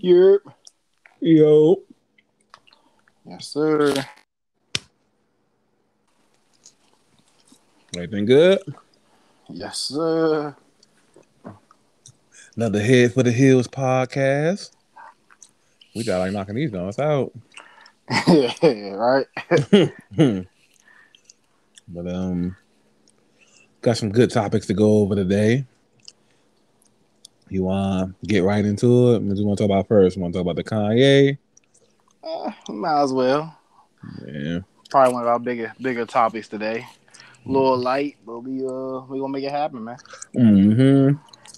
Yep. Yo. Yes, sir. Everything good? Yes, sir. Another Head for the Heels podcast. We got like knocking these guys out. yeah, right. but um got some good topics to go over today. You wanna get right into it? What do you want to talk about first? You want to talk about the Kanye? Uh, might as well. Yeah. Probably one of our bigger bigger topics today. A little light, but we uh we gonna make it happen, man. Mm-hmm.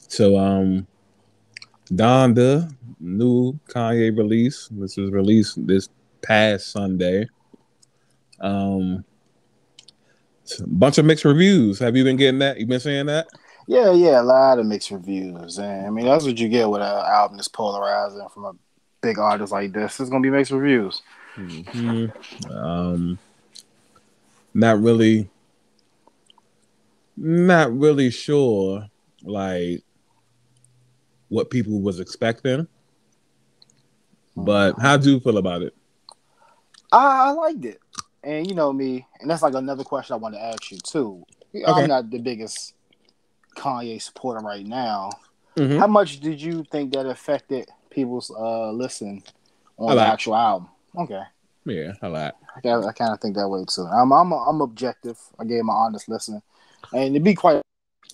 So um Donda, new Kanye release. This was released this past Sunday. Um a bunch of mixed reviews. Have you been getting that? You been seeing that? Yeah, yeah, a lot of mixed reviews, and I mean that's what you get with an album that's polarizing from a big artist like this. It's gonna be mixed reviews. Mm-hmm. Um, not really, not really sure, like what people was expecting. But how do you feel about it? I, I liked it, and you know me, and that's like another question I want to ask you too. Okay. I'm not the biggest Kanye supporter right now. Mhm. How much did you think that affected people's uh listen on the actual album? Okay, Yeah, a lot. I, I kind of think that way too. I'm I'm I'm objective. I gave my honest listen, and to be quite,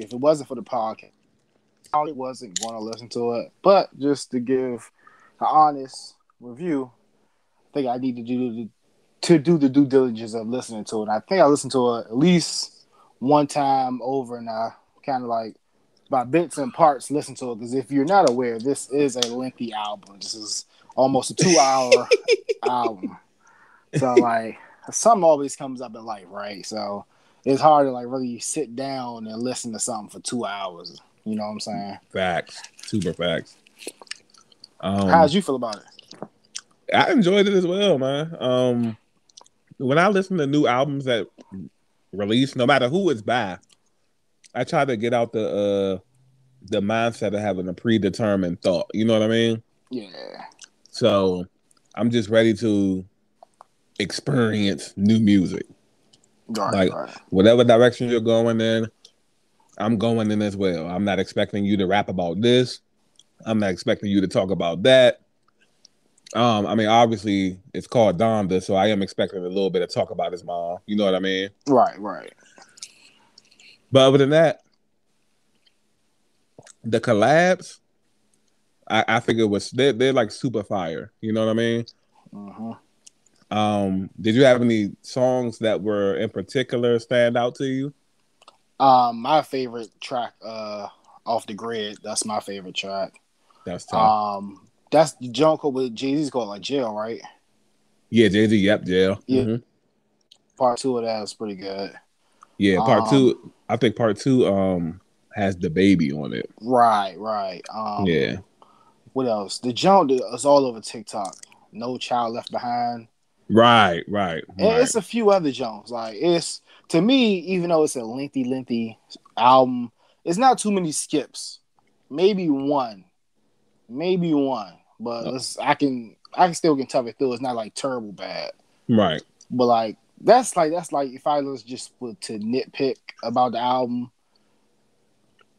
if it wasn't for the podcast, I probably wasn't going to listen to it. But just to give an honest review, I think I need to do the to do the due diligence of listening to it. I think I listened to it at least one time over, and I kind of like by bits and parts listen to it because if you're not aware, this is a lengthy album. This is almost a two hour album. So like something always comes up in life, right? So it's hard to like really sit down and listen to something for two hours. You know what I'm saying? Facts, super facts. Um, How'd you feel about it? I enjoyed it as well, man. Um, when I listen to new albums that release, no matter who it's by, I try to get out the uh the mindset of having a predetermined thought. You know what I mean? Yeah. So I'm just ready to experience new music. Right, Like- right. Whatever direction you're going in, I'm going in as well. I'm not expecting you to rap about this. I'm not expecting you to talk about that. Um, I mean, obviously it's called Donda, so I am expecting a little bit of talk about his mom. You know what I mean? Right, right. But other than that, the collabs, I, I think it was they're, they're like super fire. You know what I mean? hmm Um, did you have any songs that were in particular stand out to you? Um, my favorite track, uh, off the grid. That's my favorite track. That's tough. Um, that's the junk with Jay Z's called like jail, right? yeah, Jay Z. Yep, jail. Yeah. Mhm. Part two of that is pretty good. Yeah, part Um, two. I think part two um has DaBaby on it. Right, right. Um, yeah. What else? The junk is all over TikTok. No child left behind. Right, right, And right. it's a few other Jones. Like it's to me, even though it's a lengthy, lengthy album, it's not too many skips. Maybe one, maybe one. But Oh. it's, I can I can still can tough it through. It's not like terrible bad. right. But like that's like that's like if I was just to nitpick about the album.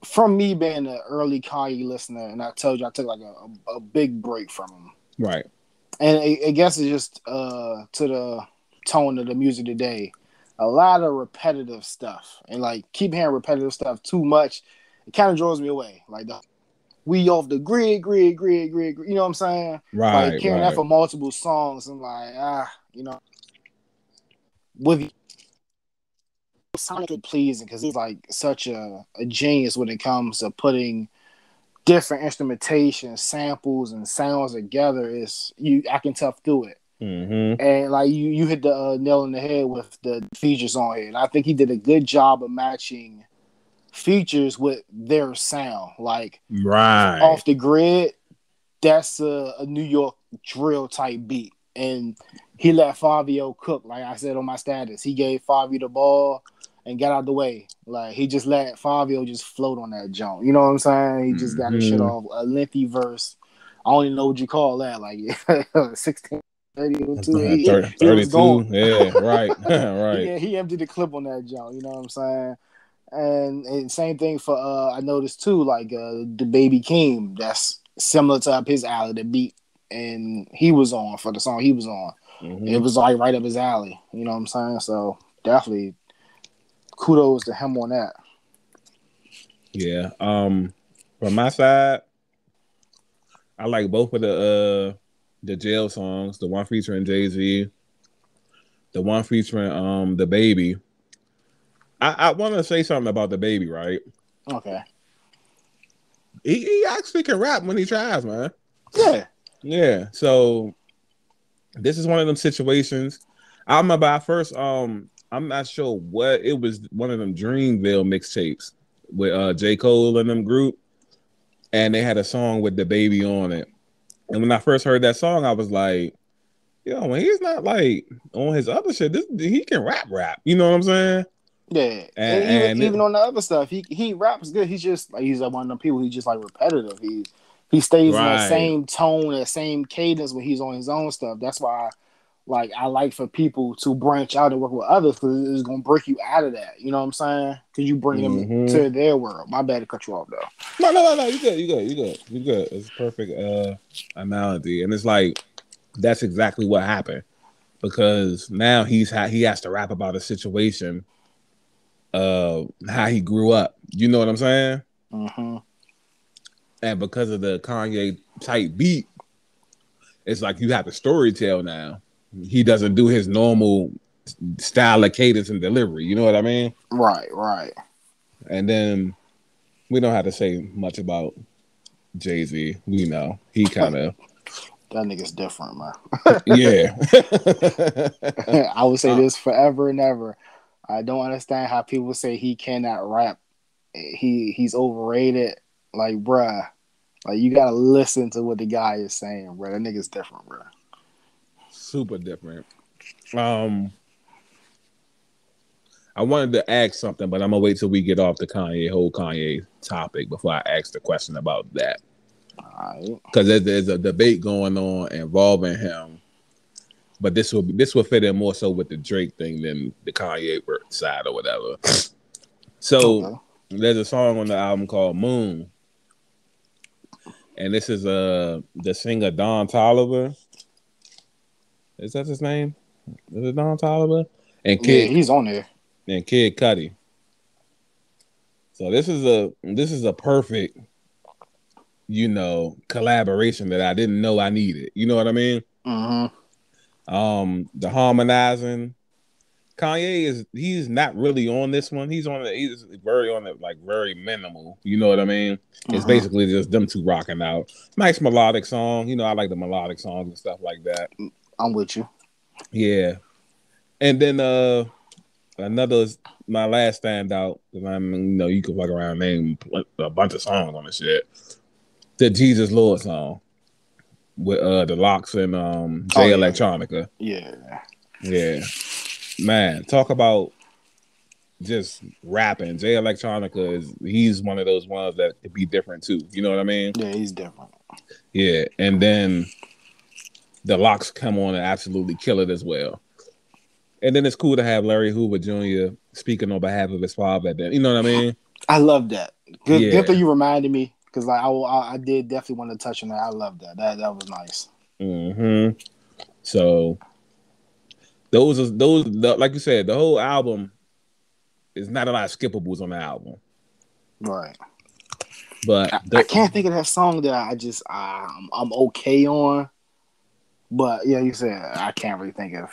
From me being an early Kanye listener, and I told you I took like a, a, a big break from him Right. and I, I guess it's just uh to the tone of the music today. A lot of repetitive stuff, and like keep hearing repetitive stuff too much, it kind of draws me away. Like the we off the grid, grid, grid, grid, grid. You know what I'm saying? Right. like hearing right. that for multiple songs, and like ah, you know, with sonically pleasing because he's like such a, a genius when it comes to putting different instrumentation, samples, and sounds together. Is you I can tough through it, Mhm. and like you you hit the uh, nail on the head with the features on here, and I think he did a good job of matching features with their sound. Like Right. off the grid, that's a, a New York drill type beat. And he let Fivio cook, like I said on my status. He gave Fivio the ball and got out of the way. Like he just let Fivio just float on that jump. You know what I'm saying? He just got his shit Mhm. off a lengthy verse. I don't even know what you call that. Like 16, 32, 30, he, 30, he 32. Yeah, right. right. Yeah, he emptied the clip on that jump. You know what I'm saying? And, and same thing for uh I noticed too, like uh DaBaby King, that's similar to up his alley, the beat and he was on for the song he was on. Mhm. It was like right up his alley. You know what I'm saying? So definitely kudos to him on that. Yeah. Um, from my side, I like both of the uh the jail songs. The one featuring Jay Z, the one featuring um DaBaby. I, I want to say something about DaBaby, right? Okay. He, he actually can rap when he tries, man. Yeah. Yeah. So this is one of them situations. I remember I first um I'm not sure what it was one of them Dreamville mixtapes with uh J. Cole and them group. And they had a song with DaBaby on it. And when I first heard that song, I was like, yo, when he's not like on his other shit, this he can rap rap. You know what I'm saying? Yeah. And- And, even, and- even on the other stuff, he he raps good. He's just like he's like one of them people. He's just like repetitive. He he stays in Right. that same tone, that same cadence when he's on his own stuff. That's why, I, like, I like for people to branch out and work with others because it's gonna break you out of that. You know what I'm saying? Because you bring them Mhm. to their world. My bad to cut you off though. No, no, no, no. You good. You good. You good. You good. It's a perfect uh analogy, and it's like that's exactly what happened because now he's ha- he has to rap about a situation, uh, how he grew up. You know what I'm saying? hmm And because of the Kanye type beat, it's like you have to story tell now. He doesn't do his normal style of cadence and delivery. You know what I mean? Right. Right. And then we don't have to say much about Jay Z. We know he kind of That nigga's different, man. yeah. I would say Uh, this forever and ever. I don't understand how people say he cannot rap. He he's overrated. Like, bruh, like you gotta listen to what the guy is saying, bruh. That nigga's different, bruh. Super different. Um, I wanted to ask something, but I'm gonna wait till we get off the Kanye whole Kanye topic before I ask the question about that because there's, there's a debate going on involving him. But this will this will fit in more so with the Drake thing than the Kanye side or whatever. So. Okay. there's a song on the album called Moon. And this is uh the singer Don Toliver. Is that his name? Is it Don Toliver? And Yeah, Kid he's on there. and Kid Cudi. So this is a this is a perfect, you know, collaboration that I didn't know I needed. You know what I mean? Mm-hmm. Um, the harmonizing. Kanye is he's not really on this one. He's on the he's very on it, like very minimal. You know what I mean? It's Mhm. basically just them two rocking out. Nice melodic song. You know, I like the melodic songs and stuff like that. I'm with you. Yeah. And then uh another my last standout, because I'm you know, you can fuck around and name a bunch of songs on the shit. The Jesus Lord song with uh the LOX and um Oh, yeah. Electronica. Yeah. Yeah. Man, talk about just rapping. Jay Electronica is he's one of those ones that could be different too. You know what I mean? Yeah, he's different. Yeah. And then the LOX come on and absolutely kill it as well. And then it's cool to have Larry Hoover Jr. speaking on behalf of his father. Then you know what I mean? I love that. Good, Yeah. good thing you reminded me because like I, I, I did definitely want to touch on that. I love that. That that was nice. hmm So those are those the, like you said, the whole album is not a lot of skippables on the album. Right. But I, the- I can't think of that song that I just I'm okay on. But yeah, you said I can't really think of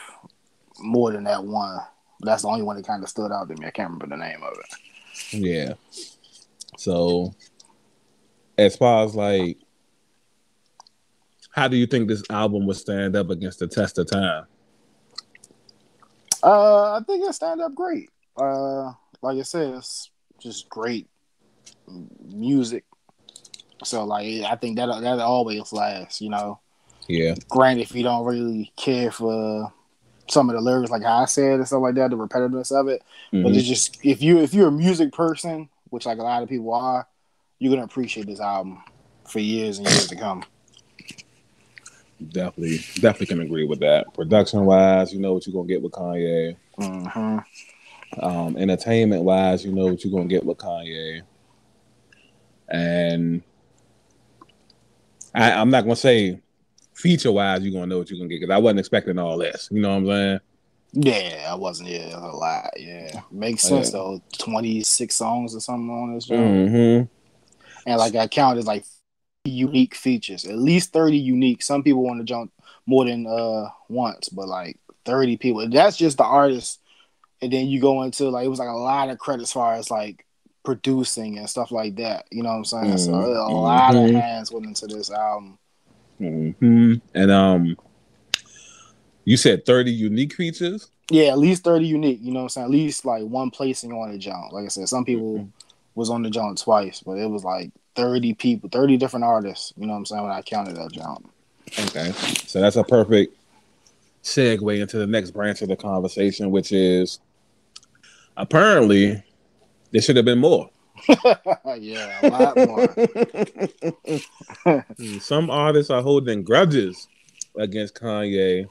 more than that one. That's the only one that kind of stood out to me. I can't remember the name of it. Yeah. So, as far as like, how do you think this album would stand up against the test of time? Uh, I think it stand up great. Uh, like I said, it's just great music. So like, I think that that always lasts. You know, Yeah. granted, if you don't really care for some of the lyrics, like I said and stuff like that, the repetitiveness of it. But Mhm. it's just if you if you're a music person, which like a lot of people are, you're gonna appreciate this album for years and years to come. Definitely, definitely can agree with that. Production wise, you know what you're gonna get with Kanye. Mm-hmm. Um, entertainment wise, you know what you're gonna get with Kanye. And I, I'm not gonna say feature wise, you're gonna know what you're gonna get because I wasn't expecting all this. You know what I'm saying? Yeah, I wasn't. Yeah, a lot. Yeah, makes sense yeah. though. Twenty six songs or something on this Mm-hmm. and like I counted like unique features, at least thirty unique. Some people want to jump more than uh once, but like thirty people. That's just the artist, and then you go into like it was like a lot of credit as far as like producing and stuff like that. You know what I'm saying? So a lot of Mhm. hands went into this album. hmm And um, you said 30 unique features. Yeah, at least 30 unique, you know what I'm saying? At least like one placing on the jump. Like I said, some people Mhm. was on the jump twice, but it was like 30 people, 30 different artists, you know what I'm saying, when I counted that jump. Okay, so that's a perfect segue into the next branch of the conversation, which is apparently there should have been more. yeah, a lot more. Hmm, some artists are holding grudges against Kanye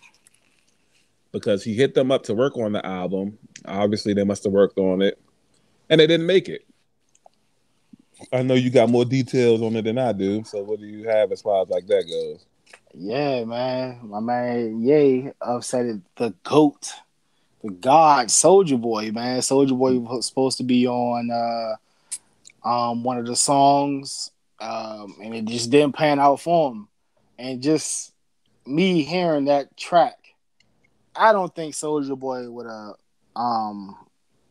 because he hit them up to work on the album. Obviously, they must have worked on it, and they didn't make it. I know you got more details on it than I do. So, what do you have as far as like that goes? Yeah, man. My man Ye upset it, the GOAT, the God, Soulja Boy, man. Soulja Boy was supposed to be on uh um one of the songs, um, and it just didn't pan out for him. And just me hearing that track, I don't think Soulja Boy would have um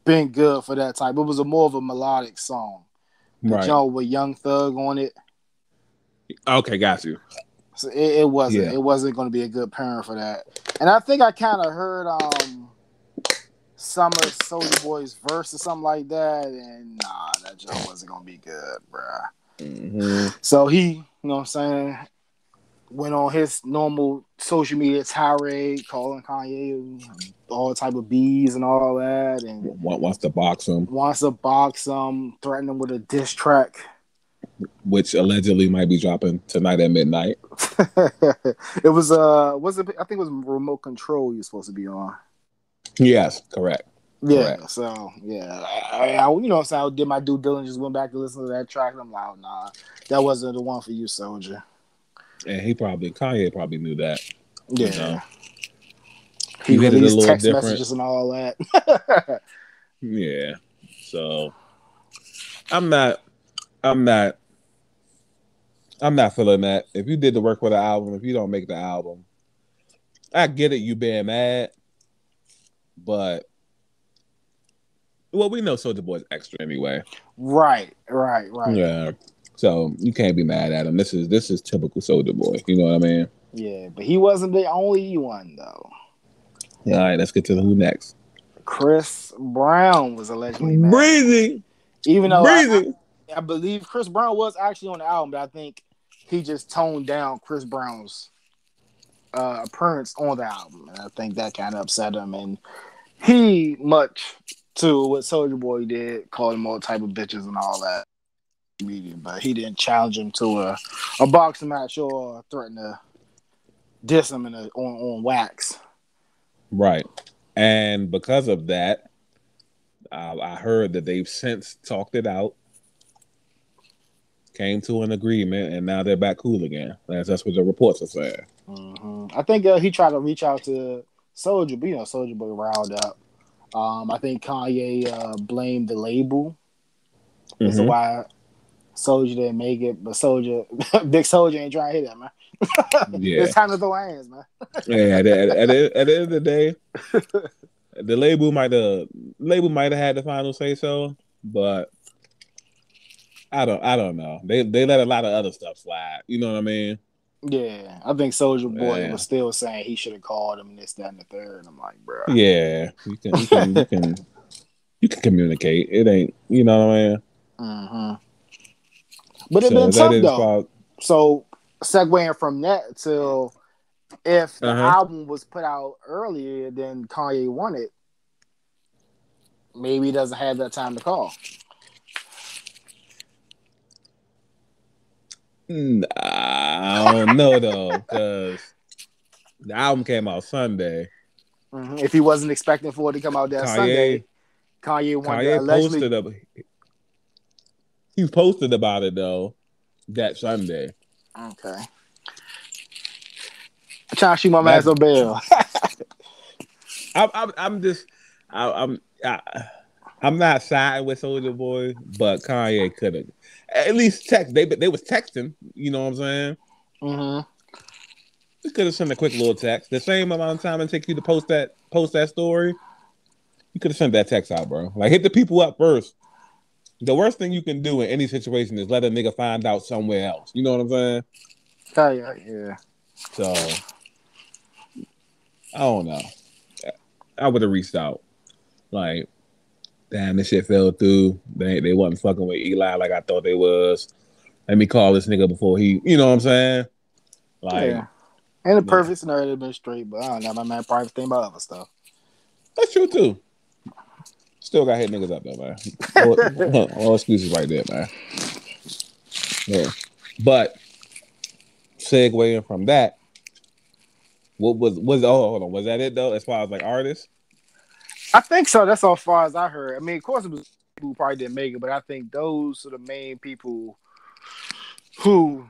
been good for that type. It was a more of a melodic song. The Right. joint with Young Thug on it. Okay, got you. So it, it wasn't Yeah. it wasn't going to be a good pairing for that. And I think I kind of heard um Summer Soulja Boy's verse or something like that, and nah, that joke wasn't gonna be good, bruh. hmm So he, you know what I'm saying, went on his normal social media tirade, calling Kanye all type of bees and all that, and Wants to box him, wants to box him, threaten him with a diss track. which allegedly might be dropping tonight at midnight. it was uh, was it? I think it was remote control. You're supposed to be on. Yes, correct. Yeah, Correct. so yeah, I, I, you know, so I'm I did my due diligence, went back to listen to that track, and I'm like, oh, nah, that wasn't the one for you, Soulja. And he probably Kanye probably knew that. Yeah, know. he He did it a released little text different. messages and all that. Yeah. So I'm not I'm not I'm not feeling that. If you did the work for the album, if you don't make the album, I get it you being mad, but well, we know Soulja Boy's extra anyway. right, right, right. Yeah. So you can't be mad at him. This is this is typical Soulja Boy. You know what I mean? Yeah, but he wasn't the only one though. All right, let's get to the who next. Chris Brown was allegedly mad. Breathing, even though I. I believe Chris Brown was actually on the album, but I think he just toned down Chris Brown's uh, appearance on the album, and I think that kind of upset him. And he, much to what Soulja Boy did, called him all type of bitches and all that. Media, but he didn't challenge him to a, a boxing match or threaten to diss him in a, on on wax. Right. And because of that, uh, I heard that they've since talked it out, came to an agreement, and now they're back cool again. That's, that's what the reports are saying. hmm I think uh, he tried to reach out to Soulja, but you know, Soulja Boy riled up. Um, I think Kanye uh, blamed the label Mhm. why Soulja didn't make it, but Soulja, Big Soulja ain't trying to hit that man. Yeah. it's time to throw hands, man. Yeah, at, at, at, the- at the end of the day, the label might have label might have had the final say so, but I don't I don't know. They they let a lot of other stuff slide. You know what I mean? Yeah, I think Soulja Boy Yeah. was still saying he should have called him this, that, and the third. And I'm like, bro, Yeah, you can you can you can, you can communicate. It ain't you know what I mean. hmm But it So been tough though. about- so segueing from that to if the Uh-huh. album was put out earlier than Kanye wanted, maybe he doesn't have that time to call. Nah, I don't know though, because The album came out Sunday. Mhm. If he wasn't expecting for it to come out that Kanye- Sunday, Kanye wanted Kanye allegedly. posted up. He posted about it though that Sunday. Okay. Trying to shoot my man some bail. I'm, I'm, I'm just, I, I'm, I, I'm not siding with Soulja Boy, but Kanye could have at least text. They, they was texting. You know what I'm saying? hmm He could have sent a quick little text. The same amount of time it take you to post that post that story. You could have sent that text out, bro. Like hit the people up first. The worst thing you can do in any situation is let a nigga find out somewhere else. You know what I'm saying? Oh, Kanye, yeah. So I don't know. I would have reached out. Like, damn, this shit fell through. They they wasn't fucking with Eli like I thought they was. Let me call this nigga before he, you know what I'm saying? Like, yeah. And the perfect scenario would have been straight, but I don't know. My man probably think about other stuff. that's true too. Still got hit niggas up though, man. all, all excuses right there, man. Yeah. But segueing from that, what was was oh hold on, was that it though? As far as like artists? I think so. That's all far as I heard. I mean, of course, it was people who probably didn't make it, but I think those are the main people who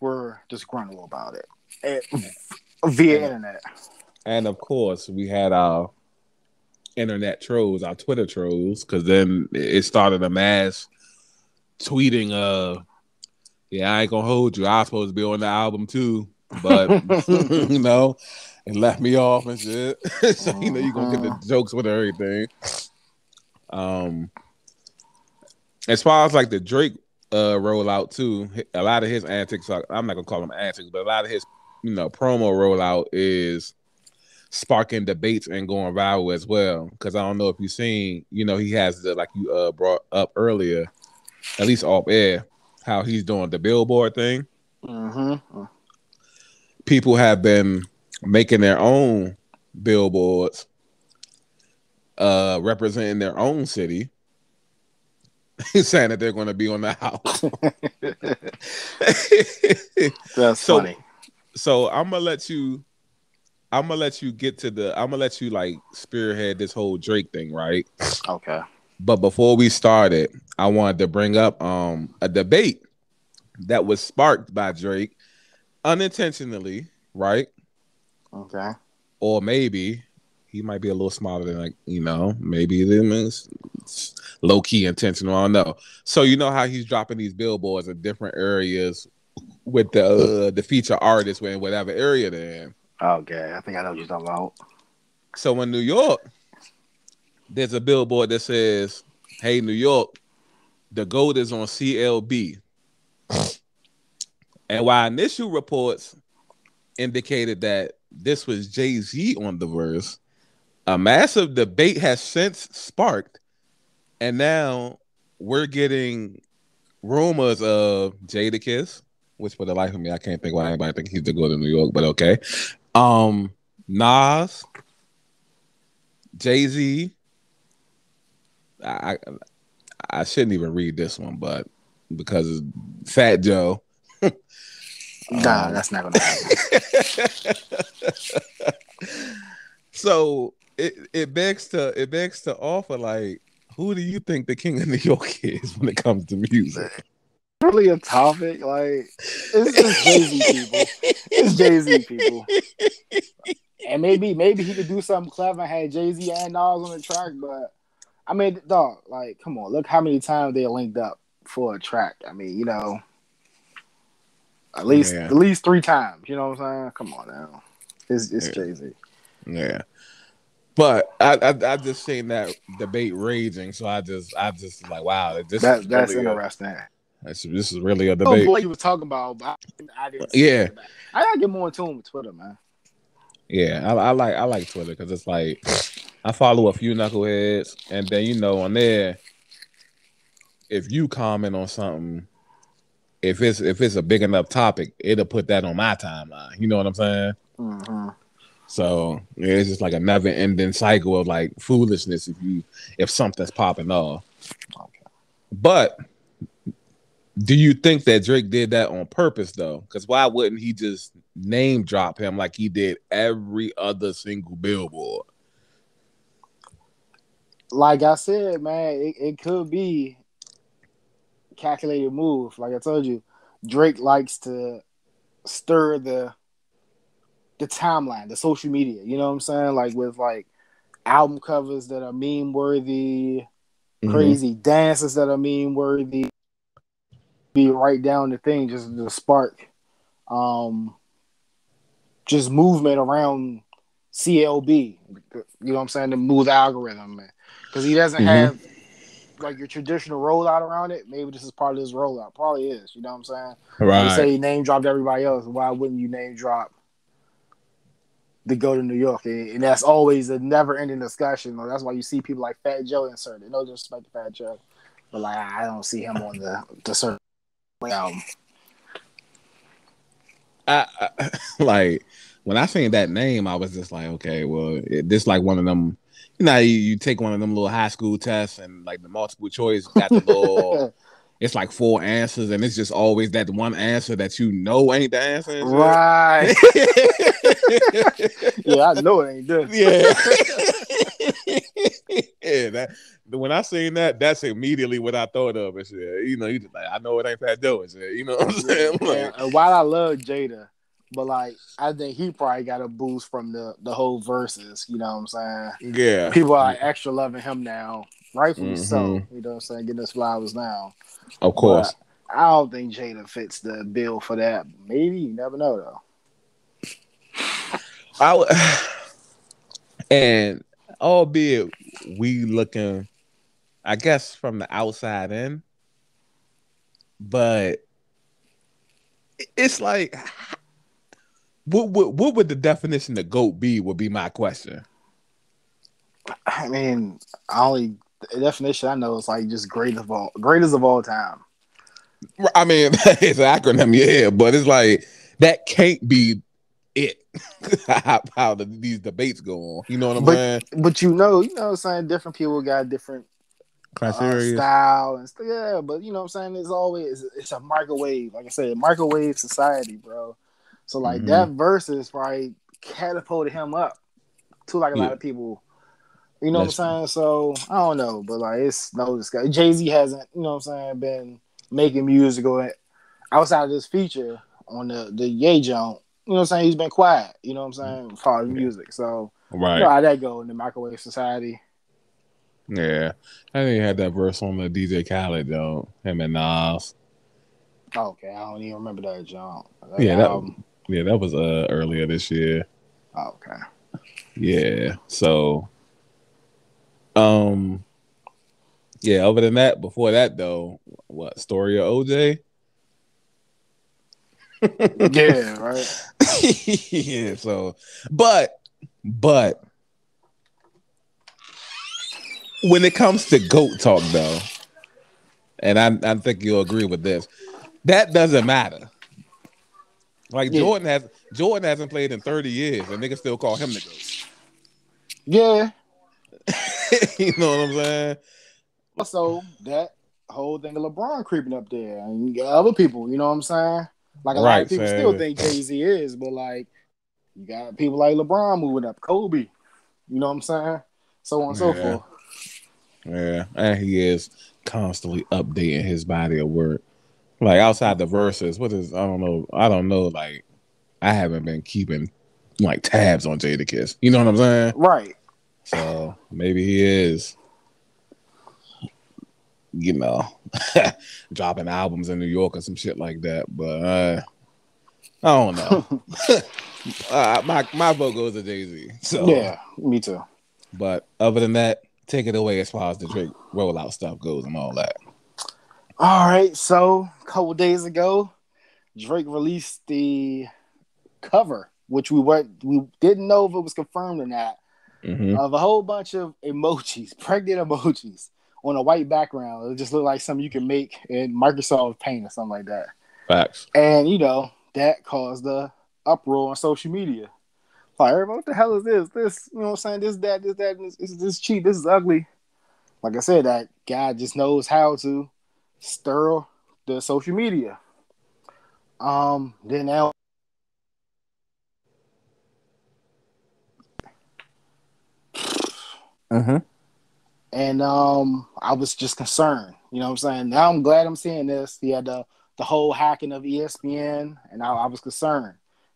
were disgruntled about it eh, via internet. And of course, we had our internet trolls, our Twitter trolls, because then it started a mass tweeting. Uh, yeah, I ain't gonna hold you. I was supposed to be on the album too, but you know, it left me off and shit. so you know, you gonna get the jokes with everything. Um, as far as like the Drake uh rollout too, a lot of his antics. Are, I'm not gonna call them antics, but a lot of his you know promo rollout is sparking debates and going viral as well. Because I don't know if you've seen, you know, he has the like you uh brought up earlier, at least off air, how he's doing the billboard thing. Mm-hmm. People have been making their own billboards, uh, representing their own city. saying that they're going to be on the house. That's So- funny. so I'm gonna let you I'm gonna let you get to the I'm gonna let you like spearhead this whole Drake thing, right? Okay. But before we started, I wanted to bring up um a debate that was sparked by Drake unintentionally, right? Okay. Or maybe he might be a little smarter than like, you know, maybe it is low key intentional. I don't know. So you know how he's dropping these billboards in different areas with the uh, the feature artists in whatever area they're in. Okay. I think I know what you're talking about. So in New York, there's a billboard that says, "Hey New York, the gold is on CLB." and while initial reports indicated that this was Jay Z on the verse, a massive debate has since sparked, and now we're getting rumors of Jadakiss, which for the life of me I can't think why anybody think he's the go to New York, but okay. Um, Nas, Jay Z. I I- shouldn't even read this one, but because Fat Joe. Nah, Um, that's not gonna happen. so it, it begs to it begs to offer like who do you think the king of New York is when it comes to music? Really a topic. Like it's just Jay Z people. It's Jay Z people. And maybe maybe he could do something clever and had Jay Z and Nas on the track, but I mean, dog, like, come on, look how many times they linked up for a track. I mean, you know, at least Yeah. at least three times. You know what I'm saying? Come on now, it's it's Yeah. Jay Z. Yeah. But I, I I just seen that debate raging, so I just I just like wow, this That is that's really interesting. this, this is really a Oh debate. boy, you was talking about, but I, I didn't. Yeah. I gotta get more in tune with Twitter, man. Yeah, I, I like I like Twitter because it's like I follow a few knuckleheads, and then you know on there, if you comment on something, if it's if it's a big enough topic, it'll put that on my timeline. You know what I'm saying? hmm So yeah, it's just like a never ending cycle of like foolishness if you if something's popping off. Okay. But Do you think that Drake did that on purpose though? Because why wouldn't he just name drop him like he did every other single billboard? Like I said, man, it, it could be calculated move. Like I told you, Drake likes to stir the the timeline, the social media. You know what I'm saying? Like with like album covers that are meme worthy, mm-hmm. crazy dances that are meme worthy be right down the thing just the spark um just movement around CLB. You know what I'm saying? To move the algorithm, man. Because he doesn't mm-hmm. have like your traditional rollout around it. Maybe this is part of his rollout. Probably is. You know what I'm saying? Right. You say he name dropped everybody else. Why wouldn't you name drop the go to New York? And, that's always a never ending discussion. That's why you see people like Fat Joe inserted. No disrespect to Fat Joe. But like I don't see him on the the certain album. I, I, like when I seen that name, I was just like, okay, well, it, this like one of them. You know, you, you, take one of them little high school tests and like the multiple choice got the little. it's like four answers, and it's just always that one answer that you know ain't the answer. Right. yeah, I know it ain't this. Yeah. yeah, that when I seen that, that's immediately what I thought of. And shit, you know, you just like I know it ain't Fat Joe and shit. You know what I'm saying? Like, and while I love Jada, but like I think he probably got a boost from the the whole verses. You know what I'm saying? Yeah. People are like extra loving him now, rightfully mm-hmm. so. You know what I'm saying? Getting his flowers now. Of course. But I don't think Jada fits the bill for that. Maybe you never know though. I would, and albeit we looking I guess from the outside in. But it's like what, what what would the definition of goat be would be my question. I mean, only the definition I know is like just greatest of all greatest of all time. I mean, it's an acronym, yeah, but it's like that can't be it. how, how the, these debates go on, you know what I'm but, saying? But you know, you know, what I'm saying different people got different criteria, uh, style, and stuff. Yeah, but you know what I'm saying? It's always it's a microwave. Like I said, microwave society, bro. So like mm-hmm. that versus probably catapulted him up to like a yeah. lot of people. You know That's what I'm saying? So I don't know, but like it's no discussion. Jay Z hasn't, you know what I'm saying, been making music or outside of this feature on the the Ye Joint. You know what I'm saying? He's been quiet. You know what I'm saying? For music. So right. you know how that go in the microwave society. Yeah, I think he had that verse on the DJ Khaled though. Him and Nas. Okay, I don't even remember that John. yeah, that um, yeah that was uh earlier this year. Okay. Yeah. So, um, yeah. Other than that, before that though, what story of OJ? yeah. Right. yeah. So, but but when it comes to goat talk, though, and I, I think you'll agree with this, that doesn't matter. Like yeah. Jordan has Jordan hasn't played in 30 years, and niggas still call him the goat. Yeah. you know what I'm saying? Also, that whole thing of LeBron creeping up there, and other people, you know what I'm saying? Like a right, lot of people still think Jay Z is, but like you got people like LeBron moving up, Kobe, you know what I'm saying? So on and yeah. so forth. Yeah, and he is constantly updating his body of work. Like outside the verses, what is I don't know. I don't know. Like I haven't been keeping like tabs on Jadakiss. You know what I'm saying? Right. So maybe he is, you know, dropping albums in New York or some shit like that. But uh, I don't know. uh, my my vote goes to Jay Z. So yeah, me too. But other than that, take it away as far as the Drake rollout stuff goes and all that. All right, so a couple days ago, Drake released the cover, which we weren't we didn't know if it was confirmed or not, mm-hmm. of a whole bunch of emojis, pregnant emojis on a white background. It just looked like something you can make in Microsoft Paint or something like that. Facts. And you know that caused the uproar on social media. Like, what the hell is this? This, you know what I'm saying? This, that, this, that, this, this, this cheap. This is ugly. Like I said, that guy just knows how to stir the social media. Um, then now Mm-hmm. and um, I was just concerned. You know what I'm saying? Now I'm glad I'm seeing this. He had the the whole hacking of ESPN, and I, I was concerned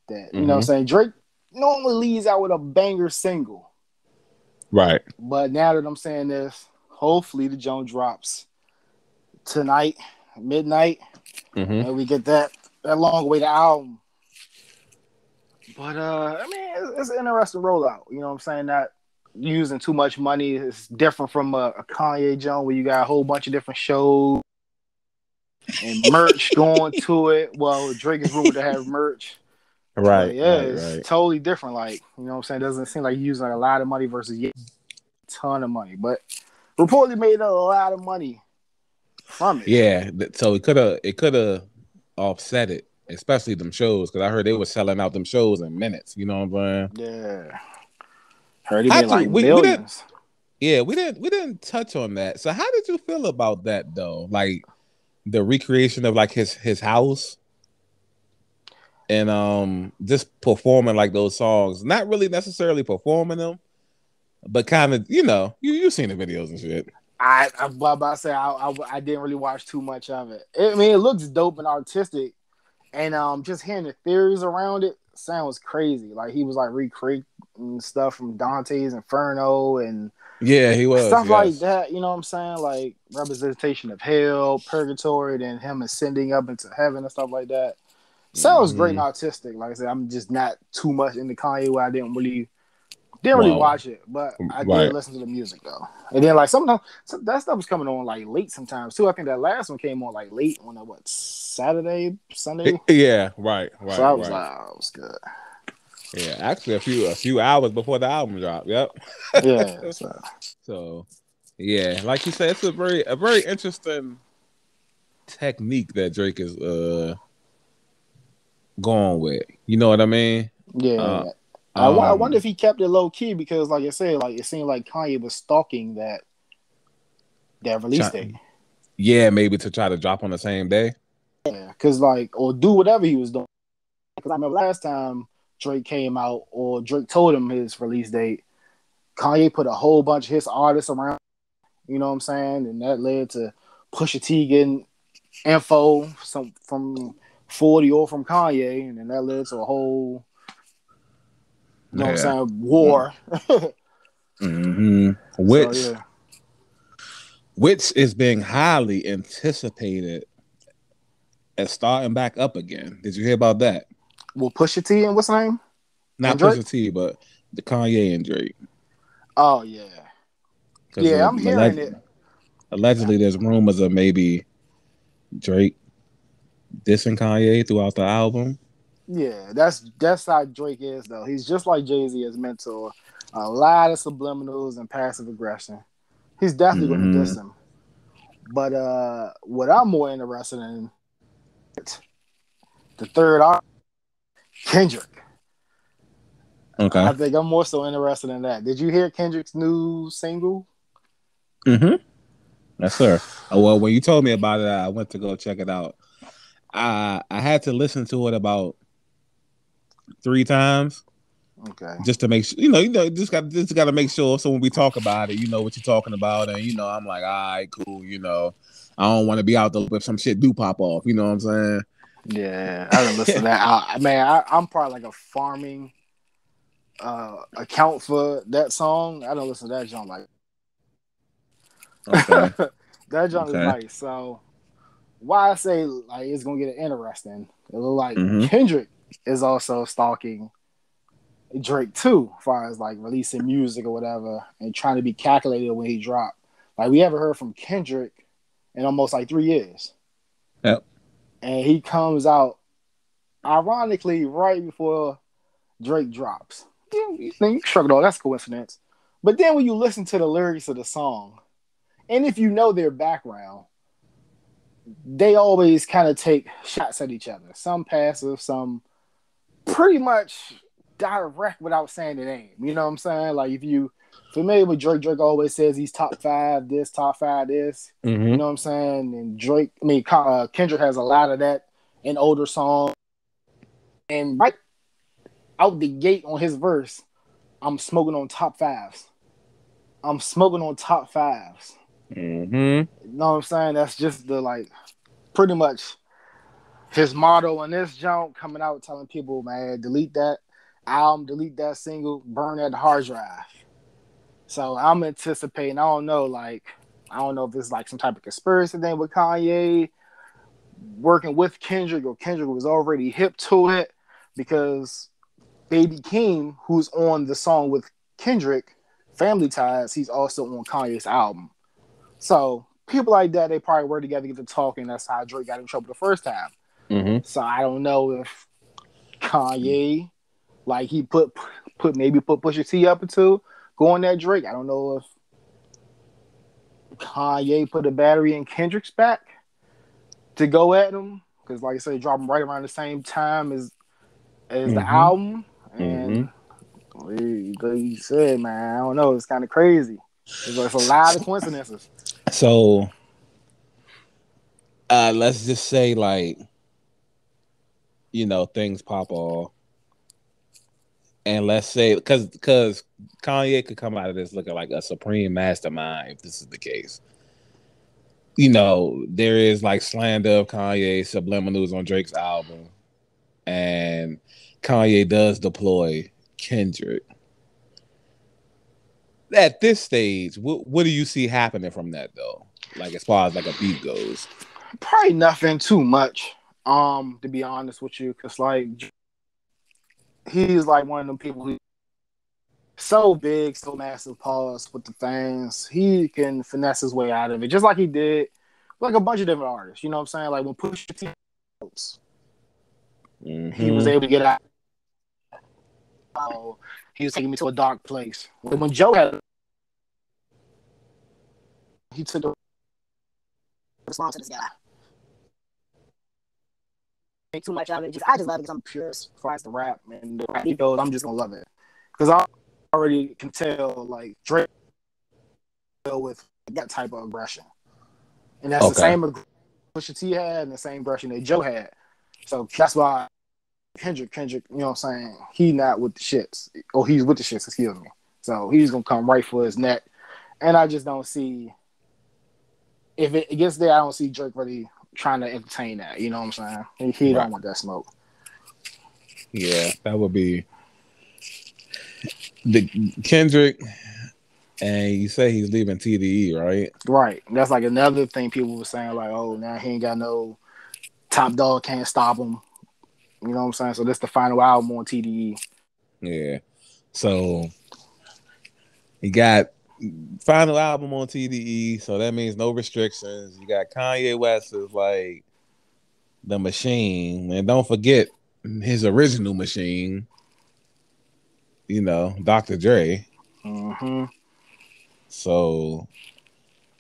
that you know what I'm saying Drake normally leads out with a banger single, Right. but now that I'm saying this, hopefully the Jones drops tonight, midnight, Mm-hmm. and we get that that long way to album. But uh, I mean, it's, it's an interesting rollout. You know what I'm saying? Not using too much money. is different from a, a Kanye Jones where you got a whole bunch of different shows and merch going to it. Well, Drake is rumored to have merch. Right. But yeah, right, it's right. totally different. Like you know what I'm saying? It doesn't seem like you're using like a lot of money versus a ton of money. But reportedly made a lot of money from it. Yeah. So it could have it could have offset it, especially them shows, because I heard they were selling out them shows in minutes. You know what I'm saying? Yeah. Heard he made like we- we didn't- millions. Yeah, we didn't we didn't touch on that. So how did you feel about that though? Like the recreation of like his his house and um just performing like those songs. Not really necessarily performing them, but kind of, you know, you you seen the videos and shit. I, I about to say I, I, I didn't really watch too much of it. I mean, it looks dope and artistic, and um, just hearing the theories around it sounds crazy. Like he was like recreating stuff from Dante's Inferno and Yeah, he was. stuff yes. like that. You know what I'm saying? Like representation of hell, purgatory, then him ascending up into heaven and stuff like that. Sounds great and Mhm. artistic. Like I said, I'm just not too much into Kanye where I didn't really didn't really Wow. watch it, but I Right. did listen to the music though. And then like sometimes some, that stuff was coming on like late sometimes too. I think that last one came on like late on a what Saturday, Sunday. Yeah, right, right. so I was right. like, oh, it was good. Yeah, actually a few a few hours before the album dropped. Yep. Yeah. so, So, yeah, like you said, it's a very a very interesting technique that Drake is uh going with. You know what I mean? yeah. Uh, I, wo- I Um, wonder if he kept it low key because, like I said, like it seemed like Kanye was stalking that that release Try- date. Yeah, maybe to try to drop on the same day. Yeah, because like or do whatever he was doing. Because I remember last time Drake came out or Drake told him his release date, Kanye put a whole bunch of his artists around. You know what I'm saying? And that led to Pusha T getting info some from 40 or from Kanye, and then that led to a whole you know what I'm saying war. Mm-hmm. Which So, yeah. which is being highly anticipated as starting back up again. Did you hear about that? Well, Pusha T and what's his name? Not? Pusha T, but the Kanye and Drake. Oh yeah, yeah. I'm hearing alleg- it. Allegedly, there's rumors of maybe Drake dissing Kanye throughout the album. Yeah, that's that's how Drake is though. He's just like Jay Z as mentor. A lot of subliminals and passive aggression. He's definitely going Mhm. to diss him. But uh, what I'm more interested in, the third art, Kendrick. Okay. I think I'm more so interested in that. Did you hear Kendrick's new single? Mm-hmm. Yes, sir. Uh, Well, when you told me about it, I went to go check it out. I I had to listen to it about three times Okay. just to make sure. You know, you know, just got just got to make sure. So when we talk about it, you know what you're talking about, and you know, I'm like, all right, cool. You know, I don't want to be out there if some shit do pop off. You know what I'm saying? Yeah, I didn't listen to that. I, man, I, I'm probably like a farming uh account for that song. I don't listen to that song like Okay. that junk Okay. is nice. So why I say like it's gonna get interesting. It look like Mhm. Kendrick is also stalking Drake too, as far as like releasing music or whatever, and trying to be calculated when he dropped. Like we haven't heard from Kendrick in almost like three years. Yep. And he comes out ironically right before Drake drops. You, you think shrug it that's coincidence. But then when you listen to the lyrics of the song, and if you know their background, they always kind of take shots at each other. Some passive, some pretty much direct without saying the name. You know what I'm saying? Like if you familiar with Drake, Drake always says he's top five this, top five this. Mm-hmm. You know what I'm saying? And Drake, I mean, uh, Kendrick has a lot of that in older songs. And right out the gate on his verse, I'm smoking on top fives. I'm smoking on top fives. Mm-hmm. You know what I'm saying? That's just the like pretty much his motto in this junk coming out telling people, man, delete that album, delete that single, burn that hard drive. So I'm anticipating, I don't know, like, I don't know if it's like some type of conspiracy thing with Kanye working with Kendrick or Kendrick was already hip to it because Baby Keem, who's on the song with Kendrick, Family Ties, he's also on Kanye's album. So people like that, they probably work together, to get to talking. That's how Drake got in trouble the first time. Mm-hmm. So I don't know if Kanye, like he put put maybe put Pusha T up into going that Drake. I don't know if Kanye put a battery in Kendrick's back to go at him because, like I said, drop him right around the same time as as Mhm. the album. And he, he said, man, I don't know. It's kind of crazy. It's, it's a lot of coincidences. So, uh, let's just say, like, you know, things pop off, and let's say, because because Kanye could come out of this looking like a supreme mastermind if this is the case. You know, there is like slander of Kanye, subliminals on Drake's album, and Kanye does deploy Kendrick. At this stage, what what do you see happening from that though? Like as far as like a beat goes. Probably nothing too much. Um, to be honest with you, because like he's like one of them people who so big, so massive pause with the fans. He can finesse his way out of it, just like he did like a bunch of different artists. You know what I'm saying? Like when Pusha T, he was Mhm. able to get out. Oh, he was taking me to a dark place. When Joe had, he took a response to this guy. Make too much out of it. Just, I just love it because I'm pure as far as the rap and the rap he goes. I'm just gonna love it because I already can tell like Drake deal with that type of aggression, and that's the same aggression Pusha T had and the same aggression that Joe had. So that's why Kendrick, Kendrick, you know what I'm saying? He not with the shits. Or he's with the shits, excuse me. So he's gonna come right for his neck. And I just don't see if it gets there, I don't see Drake really trying to entertain that. You know what I'm saying? He, he Right. don't want that smoke. Yeah, that would be the Kendrick. And you say he's leaving TDE, right? Right. That's like another thing people were saying, like, oh, now he ain't got no top dog can't stop him. You know what I'm saying? So this the final album on. TDE. Yeah. So he got final album on TDE, so that means no restrictions. You got Kanye West is like the machine, and don't forget his original machine. You know, Dr. Dre. Mm-hmm. So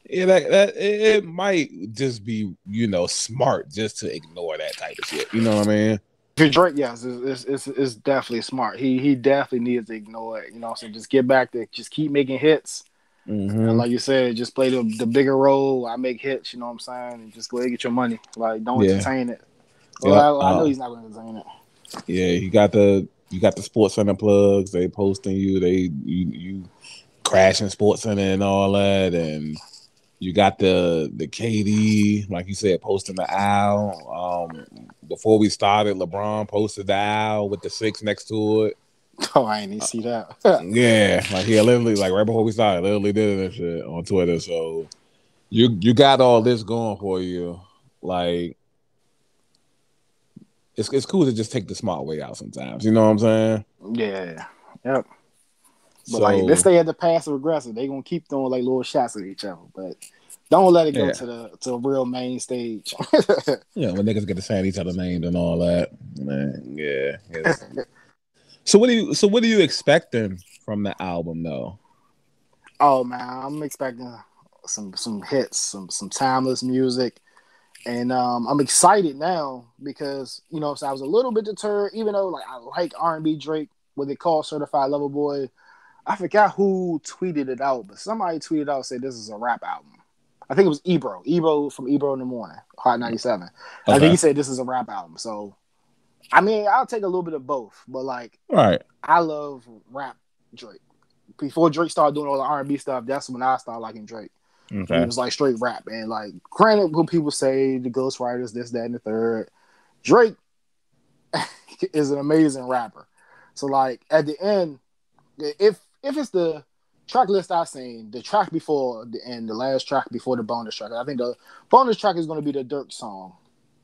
yeah, that, that it, might just be you know smart just to ignore that type of shit. You know what I mean? For Drake, yes, it's, it's, it's, it's definitely smart. He he definitely needs to ignore it. You know, so just get back to just keep making hits. Mhm. And like you said, just play the, the bigger role. I make hits, you know what I'm saying? And just go ahead and get your money. Like, don't Yeah. entertain it. Yeah, Well, I, I know uh, he's not going to entertain it. Yeah, you got the you got the Sports Center plugs. They posting you. They you you crashing Sports Center and all that, and you got the the KD like you said posting the owl. Um, before we started, LeBron posted the owl with the six next to it. Oh, I ain't even see that. Yeah, like he literally like right before we started, literally did and shit on Twitter. So you you got all this going for you. Like it's it's cool to just take the smart way out sometimes. You know what I'm saying? yeah. Yep. But So like, they stay at the passive aggressive, they going to keep throwing like little shots at each other. But don't let it go Yeah. to the to a real main stage. yeah, when niggas get to saying each other names and all that. Man, yeah. So what do you so what do you expecting from the album though? Oh man, I'm expecting some some hits, some some timeless music, and um, I'm excited now because you know so I was a little bit deterred, even though like I like R&B Drake, what they call Certified Lover Boy. I forgot who tweeted it out, but somebody tweeted out said this is a rap album. I think it was Ebro, Ebro from Ebro in the morning, Hot 97. Okay. I think he said this is a rap album. So, I mean, I'll take a little bit of both, but like, right, I love rap Drake. Before Drake started doing all the R and B stuff, that's when I started liking Drake. Okay. It was like straight rap, and like, granted, when people say the Ghostwriters, this, that, and the third, Drake is an amazing rapper. So, like, at the end, if if it's the track list I've seen, the track before the end, the last track before the bonus track, I think the bonus track is going to be the Dirk song.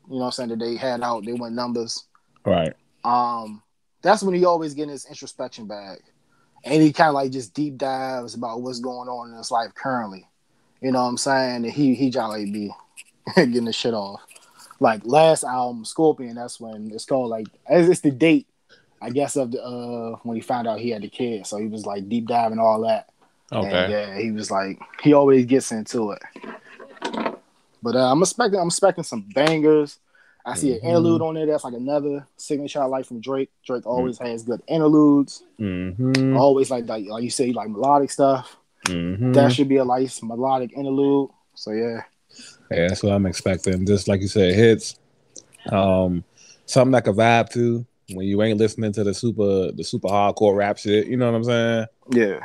You know what I'm saying? That they had out, they went numbers. Right. Um, that's when he always getting his introspection back, and he kind of like just deep dives about what's going on in his life currently. You know what I'm saying? And he he jolly be getting the shit off. Like last album, Scorpion, that's when it's called like it's the date, I guess, of the uh when he found out he had the kid. So he was like deep diving all that. Okay. And, yeah, he was like he always gets into it. But uh, I'm expecting I'm expecting some bangers. I see mm-hmm. an interlude on there. That's like another signature I like from Drake. Drake always mm-hmm. has good interludes. Mm-hmm. Always like that, like you say, like melodic stuff. Mm-hmm. That should be a nice melodic interlude. So yeah. Yeah, that's what I'm expecting. Just like you said, hits. Um, something like a vibe too. When you ain't listening to the super the super hardcore rap shit, you know what I'm saying? Yeah.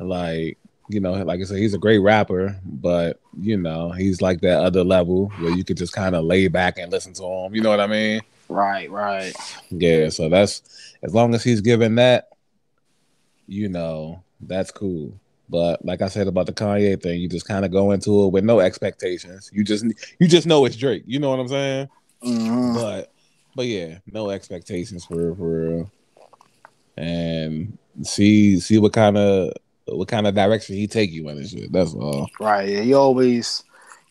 Like, you know, like I said, he's a great rapper, but you know, he's like that other level where you could just kind of lay back and listen to him. You know what I mean? Right, right. Yeah, so that's as long as he's giving that, you know, that's cool. But like I said about the Kanye thing, you just kind of go into it with no expectations. You just you just know it's Drake. You know what I'm saying? Mm-hmm. But but yeah, no expectations for for real. and see see what kind of what kind of direction he take you in and shit. That's all. Right. Yeah, he always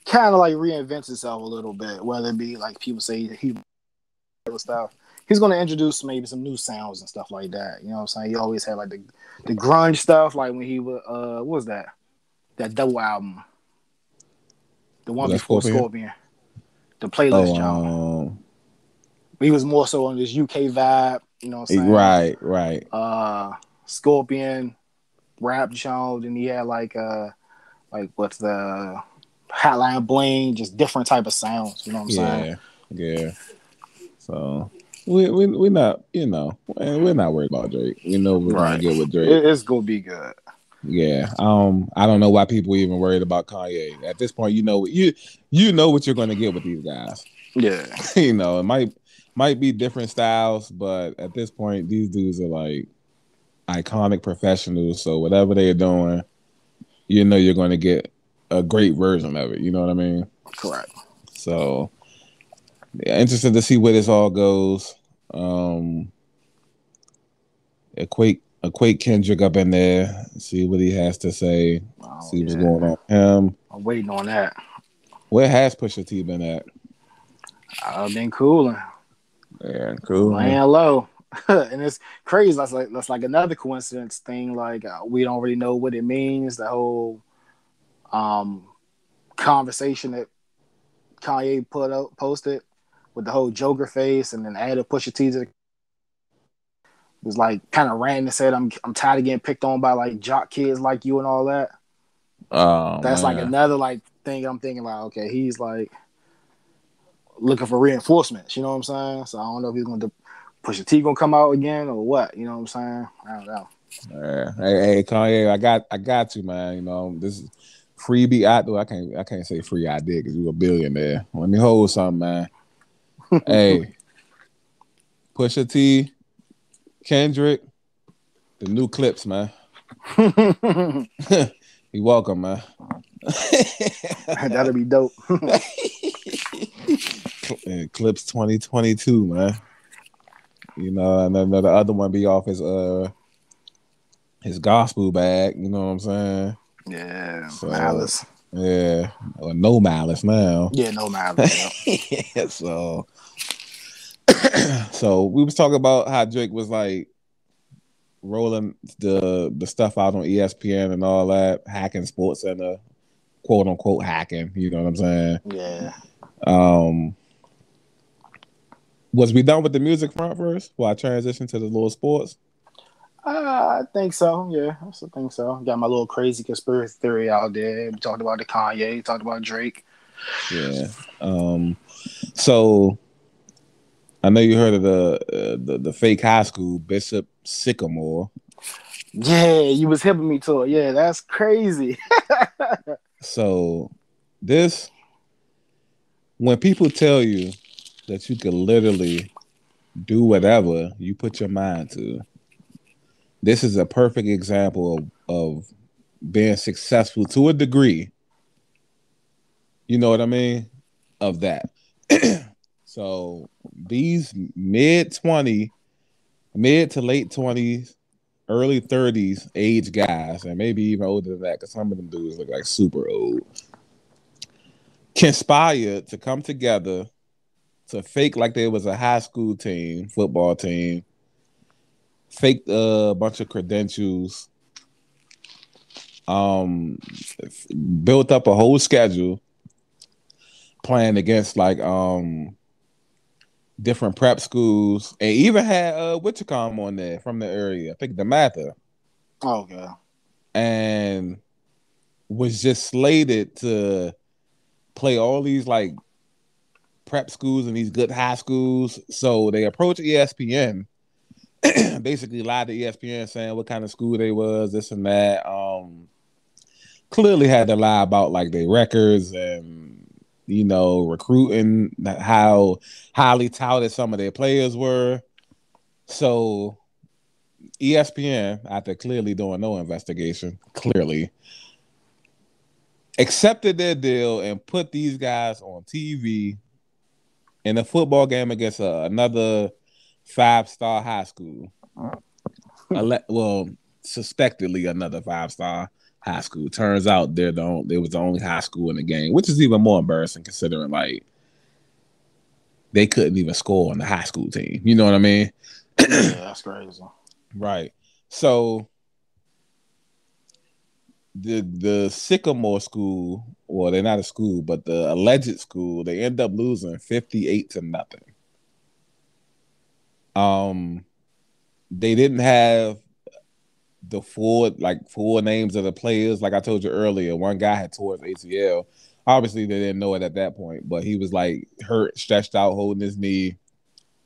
kind of like reinvents himself a little bit, whether it be like people say he stuff. He's going to introduce maybe some new sounds and stuff like that. You know what I'm saying? He always had like the the grunge stuff, like when he was uh, what was that? That double album, the one was before Scorpion? Scorpion? the playlist, oh, John. Um, he was more so on this UK vibe. You know what I'm saying? Right, right. Uh, Scorpion, rap John, and he had like uh, like what's the Hotline Bling, just different type of sounds. You know what I'm yeah, saying? Yeah. Yeah. So we we we not you know we're not worried about Drake. We know we're right. gonna get with Drake. It's gonna be good. Yeah. Um. I don't know why people even worried about Kanye. At this point, you know you you know what you're gonna get with these guys. Yeah. you know it might might be different styles, but at this point, these dudes are like iconic professionals. So whatever they're doing, you know you're gonna get a great version of it. You know what I mean? Correct. So yeah, interested to see where this all goes. Um, equate equate Kendrick up in there, see what he has to say, oh, see yeah. what's going on. Him, I'm waiting on that. Where has Pusha T been at? I've been cooling. Yeah, cool. Laying low. and it's crazy. That's like that's like another coincidence thing. Like uh, we don't really know what it means. The whole um conversation that Kanye put out posted with the whole Joker face, and then added Pusha T to the was like kind of ran and said, "I'm I'm tired of getting picked on by like jock kids like you and all that." Oh, that's man. like another like thing I'm thinking like, okay, he's like looking for reinforcements. You know what I'm saying? So I don't know if he's gonna Pusha T gonna come out again or what? You know what I'm saying? I don't know. Yeah. Hey, hey, Kanye, I got I got you, man. You know this is freebie out there. I can't I can't say free idea because you a billionaire. Let me hold something, man hey, Pusha T, Kendrick, the new Clipse, man. you welcome, man. That'll be dope. Clipse 2022, man. You know, and then the other one be off his uh his gospel bag, you know what I'm saying? Yeah, so, malice. Yeah, or no malice now. Yeah, no malice. yeah, so so we was talking about how Drake was like rolling the the stuff out on ESPN and all that, hacking Sports Center, quote unquote hacking. You know what I'm saying? Yeah. Um. Was we done with the music front first? While I transition to the little sports. Uh, I think so. Yeah, I still think so. Got my little crazy conspiracy theory out there. We talked about the Kanye. Talked about Drake. Yeah. Um. So I know you heard of the uh, the, the fake high school Bishop Sycamore. Yeah, you was hipping me to it. Yeah, that's crazy. so this when people tell you that you can literally do whatever you put your mind to, this is a perfect example of, of being successful to a degree. You know what I mean? Of that. so these mid 20, mid to late 20s, early 30s age guys, and maybe even older than that, because some of them dudes look like super old, conspire to come together to fake like there was a high school team, football team, faked a bunch of credentials, um, built up a whole schedule playing against like um different prep schools, and even had uh Wichicom on there from the area. I think the Mather. Oh, okay. And was just slated to play all these like prep schools and these good high schools. So they approached ESPN, basically lied to ESPN saying what kind of school they was, this and that. Um clearly had to lie about like their records and you know, recruiting, how highly touted some of their players were. So ESPN, after clearly doing no investigation, clearly accepted their deal and put these guys on TV in a football game against uh, another five star high school. well, suspectedly another five star high school. Turns out they're the only, they was the only high school in the game, which is even more embarrassing considering like they couldn't even score on the high school team. You know what I mean? yeah, that's crazy. Right. So the the Sycamore school, well, they're not a school, but the alleged school, they end up losing 58 to nothing. Um they didn't have the full like full names of the players. Like I told you earlier, one guy had tore his ACL. Obviously, they didn't know it at that point, but he was like hurt, stretched out, holding his knee,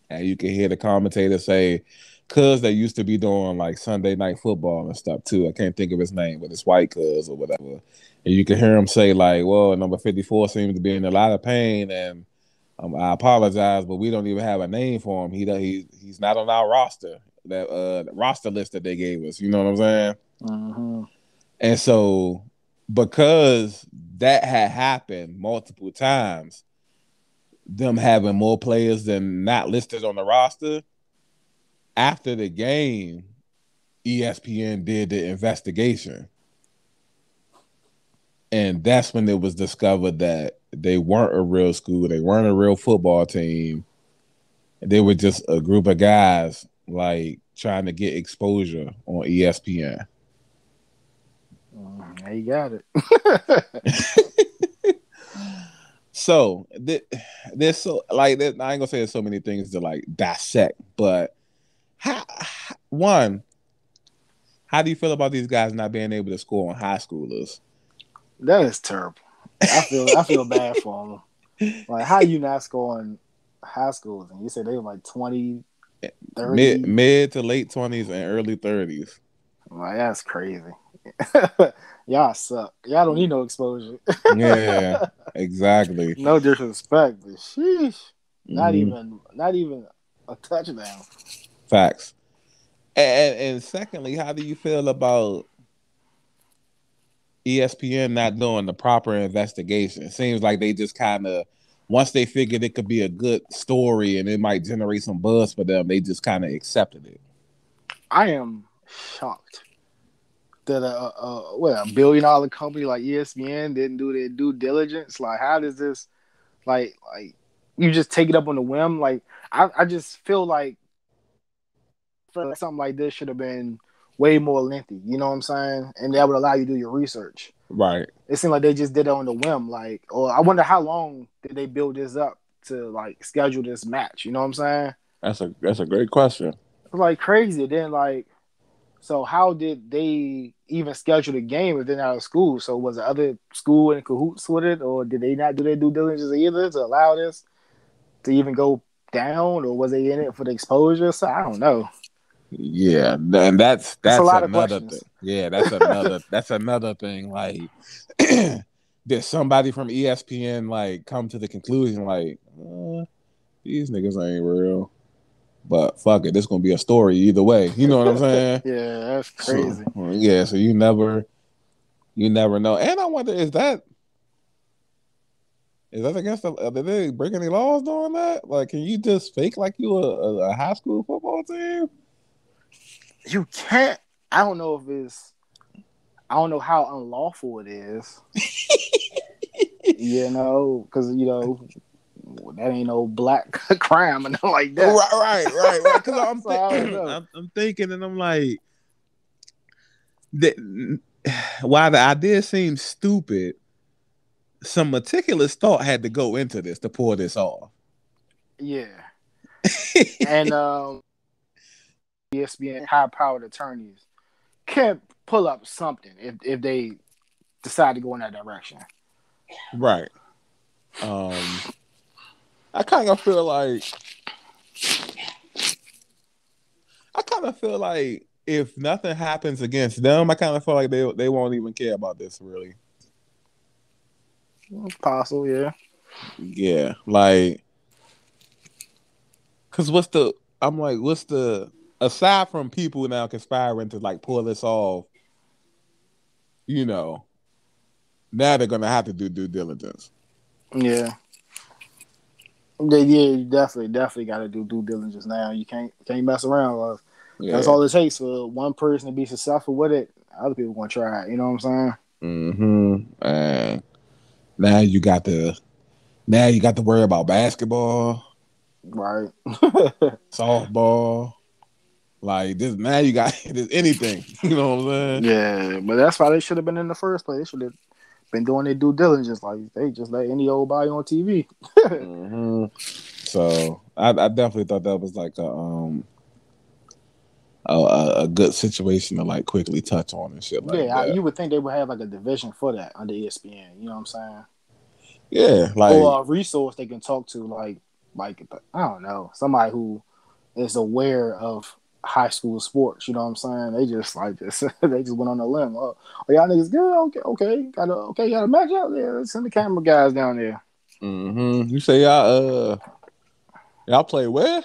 and you can hear the commentator say, "Cuz they used to be doing like Sunday night football and stuff too." I can't think of his name, but it's white cuz or whatever. And you can hear him say like, "Well, number fifty four seems to be in a lot of pain and." Um, I apologize, but we don't even have a name for him. He he he's not on our roster that uh roster list that they gave us. You know what I'm saying? Mm-hmm. And so because that had happened multiple times, them having more players than not listed on the roster. After the game, ESPN did the investigation. And that's when it was discovered that they weren't a real school, they weren't a real football team. They were just a group of guys like trying to get exposure on ESPN. Mm, got it. so th- there's so like I ain't gonna say there's so many things to like dissect, but how, one, how do you feel about these guys not being able to score on high schoolers? That is terrible. I feel I feel bad for them. Like how you not scoring high schools and you said they were like 20 30? Mid mid to late twenties and early thirties. Like that's crazy. Y'all suck. Y'all don't need no exposure. yeah, exactly. No disrespect, but sheesh. Not mm-hmm. even not even a touchdown. Facts. And, and secondly, how do you feel about ESPN not doing the proper investigation? It seems like they just kind of once they figured it could be a good story and it might generate some buzz for them, they just kind of accepted it. I am shocked that a, a what a billion dollar company like ESPN didn't do their due diligence. Like, how does this, like, like you just take it up on the whim? Like, I, I just feel like, feel like something like this should have been way more lengthy. You know what I'm saying? And that would allow you to do your research. Right. It seemed like they just did it on the whim. Like, or I wonder how long did they build this up to like schedule this match? You know what I'm saying? That's a that's a great question. Like crazy. Then like So how did they even schedule the game if they're not at school? So was the other school in cahoots with it, or did they not do their due diligence either to allow this to even go down, or was they in it for the exposure? So I don't know. Yeah, and that's that's a lot another thing. Yeah, that's another that's another thing. Like, did somebody from ESPN like come to the conclusion like uh, these niggas ain't real? But fuck it, this gonna be a story either way. You know what I'm saying? Yeah, that's crazy. So, yeah, so you never, you never know. And I wonder, is that is that against the? Did they break any laws doing that? Like, can you just fake like you a, a high school football team? You can't. I don't know if it's. I don't know how unlawful it is. you know, because you know that ain't no black crime or nothing like that. Right, right, right, right. Because I'm, So, thinking. I'm, I'm thinking, and I'm like, that, while the idea seems stupid, some meticulous thought had to go into this to pull this off. Yeah, and um, ESPN high-powered attorneys can pull up something if if they decide to go in that direction. Right. Um, I kind of feel like I kind of feel like if nothing happens against them, I kind of feel like they they won't even care about this really. Possible, yeah. Yeah, like, cause what's the? I'm like, what's the? Aside from people now conspiring to like pull this off, you know, now they're gonna have to do due diligence. Yeah. Yeah, yeah, you definitely, definitely got to do due diligence now. You can't can't mess around. Love. Yeah. That's all it takes for one person to be successful with it. Other people gonna try it. You know what I'm saying? Mm-hmm. And now you got to now you got to worry about basketball, Right. softball. Like this now you got this anything. You know what I'm saying? yeah, but that's why they should have been in the first place. They should have been doing their due diligence. Like they just let any old body on TV. hmm So I, I definitely thought that was like a um a, a, a good situation to like quickly touch on and shit like yeah, I, you would think they would have like a division for that under ESPN. You know what I'm saying? yeah, like or a resource they can talk to, like like I don't know, somebody who is aware of high school sports. You know what I'm saying? They just like this. they just went on a limb. Oh, oh, y'all niggas good? Okay, okay, got a okay, got a match out there. Let's send the camera guys down there. Mm-hmm. you say y'all uh y'all play where?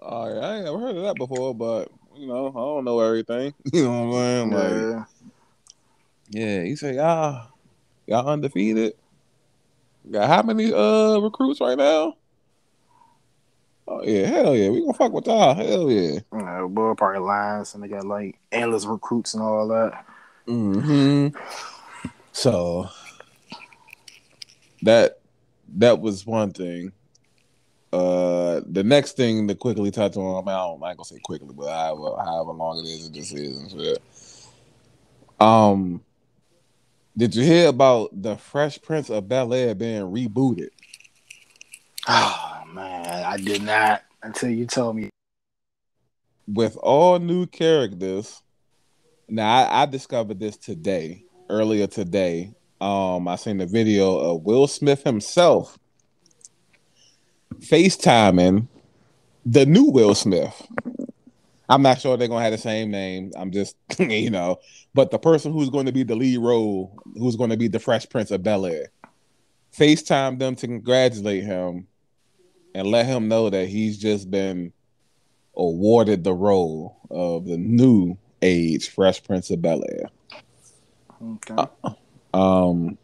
Oh yeah, I ain't never heard of that before, but you know, I don't know everything. You know what I'm saying? Like Yeah. Yeah, he said y'all y'all undefeated. Got how many uh recruits right now? Oh yeah, hell yeah, we gonna fuck with y'all. Hell yeah. You know, ball park lines, and they got like endless recruits and all that. hmm So that that was one thing. Uh, the next thing to quickly touch on, I, mean, I don't, I ain't gonna say quickly, but however, however long it is, it just is and shit. Um, did you hear about the Fresh Prince of Bel Air being rebooted? Man, I did not until you told me. with all new characters. Now I, I discovered this today, earlier today. Um, I seen the video of Will Smith himself FaceTiming the new Will Smith. I'm not sure they're gonna have the same name. I'm just, you know, but the person who's going to be the lead role, who's going to be the Fresh Prince of Bel Air, FaceTime them to congratulate him and let him know that he's just been awarded the role of the new age Fresh Prince of Bel Air. Okay. Um,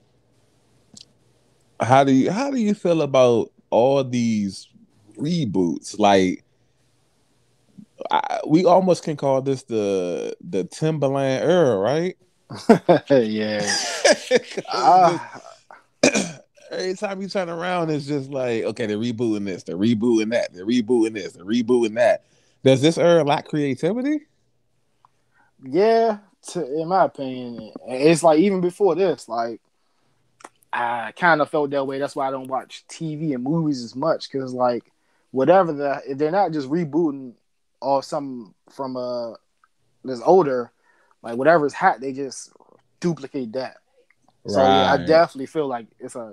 how do you how do you feel about all these reboots? Like, I, we almost can call this the the Timberland era, right? yeah. Ah, Every time you turn around, it's just like, okay, they're rebooting this, they're rebooting that, they're rebooting this, they're rebooting that. Does this era lack creativity? yeah. To, in my opinion, it's like even before this, like I kind of felt that way. That's why I don't watch TV and movies as much because like whatever the if they're not just rebooting or something from a that's older, like whatever's hot, they just duplicate that. So yeah, I definitely feel like it's a,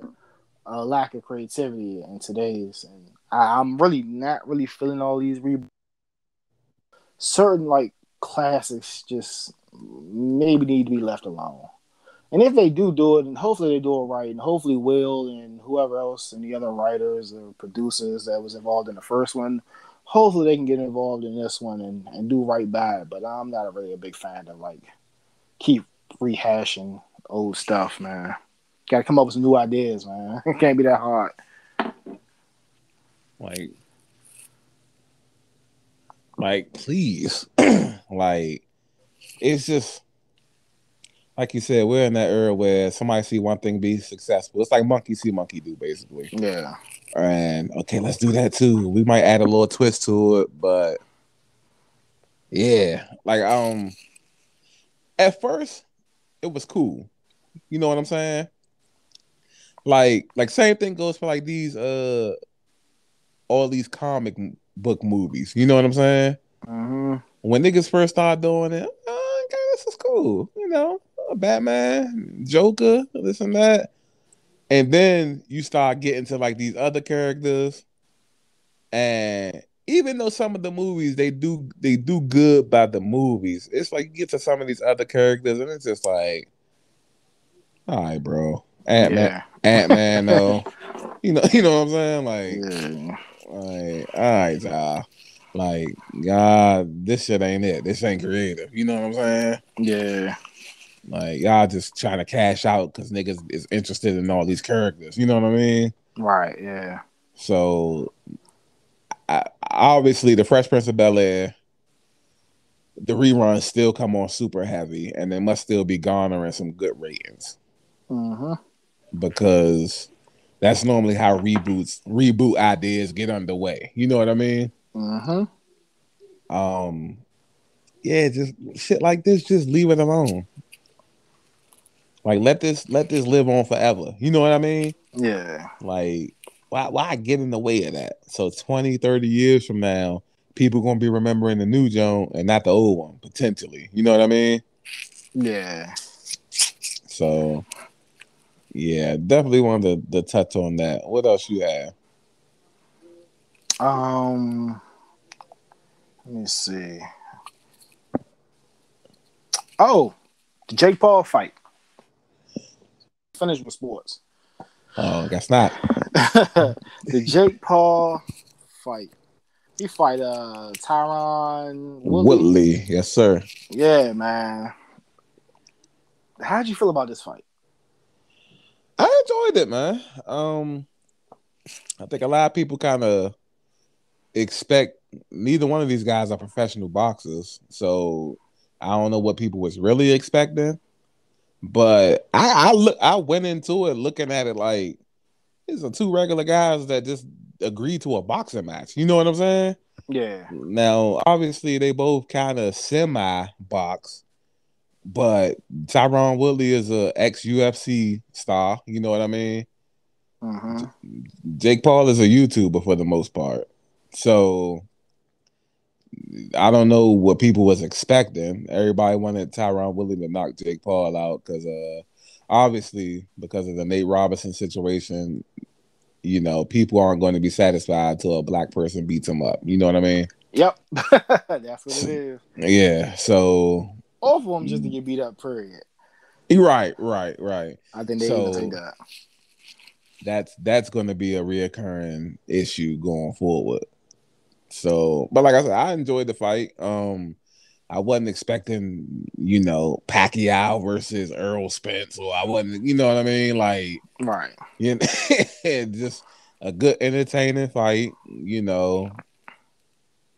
a lack of creativity in today's, and I, I'm really not really feeling all these re. Certain like classics just maybe need to be left alone. And if they do do it, and hopefully they do it right, and hopefully Will and whoever else and the other writers or producers that was involved in the first one, hopefully they can get involved in this one and, and do right by it. But I'm not really a big fan of like keep rehashing old stuff, man. Got to come up with some new ideas, man. It can't be that hard. Like, like, please, like, it's just like you said, we're in that era where somebody see one thing be successful. It's like monkey see monkey do, basically. Yeah, And okay, let's do that too. We might add a little twist to it, but yeah, like um, at first it was cool. You know what I'm saying? Like, like same thing goes for like these uh, all these comic book movies. You know what I'm saying? hmm When niggas first started doing it, oh, okay, this is cool. You know, uh, Batman, Joker, this and that. And then you start getting to like these other characters, and even though some of the movies they do they do good by the movies, it's like you get to some of these other characters, and it's just like, all right, bro, Ant Man, yeah, Ant Man, though, you know, you know what I'm saying, like. yeah, Like, all right, y'all. Like, God, this shit ain't it. This ain't creative. You know what I'm saying? yeah, Like, y'all just trying to cash out because niggas is interested in all these characters. You know what I mean? right, yeah, So, I, obviously, the Fresh Prince of Bel Air, the reruns still come on super heavy, and they must still be garnering some good ratings hmm because that's normally how reboots reboot ideas get underway. You know what I mean? hmm um yeah just shit like this just leave it alone. Like let this let this live on forever. You know what i mean? Yeah, like why why get in the way of that? So 20 30 years from now people gonna be remembering the new joan and not the old one potentially. You know what i mean? Yeah. so yeah definitely wanted to, to touch on that what else you have Um, let me see. Oh, the Jake Paul fight. Finish with sports. oh I guess not the Jake Paul fight. He fight uh Tyron Woodley. woodley yes sir Yeah, man. How'd you feel about this fight? I enjoyed it, man. Um, I think a lot of people kind of expect neither one of these guys are professional boxers, so I don't know what people was really expecting. But I, I look, I went into it looking at it like these are two regular guys that just agreed to a boxing match. You know what I'm saying? Yeah. Now, obviously, they both kind of semi box, but Tyron Woodley is a ex UFC star. You know what I mean? hmm Jake Paul is a YouTuber for the most part. So I don't know what people was expecting. Everybody wanted Tyron Woodley to knock Jake Paul out because uh obviously because of the Nate Robinson situation, you know, people aren't going to be satisfied until a black person beats him up. You know what I mean? Yep. That's what it is. Yeah. So All of them just to get beat up, period. right, right, right. I think they So- take that. that's that's going to be a reoccurring issue going forward. So, but like I said, I enjoyed the fight. Um, I wasn't expecting, you know, Pacquiao versus Errol Spence, or I wasn't, you know what I mean, like, Right. you know, just a good entertaining fight, you know.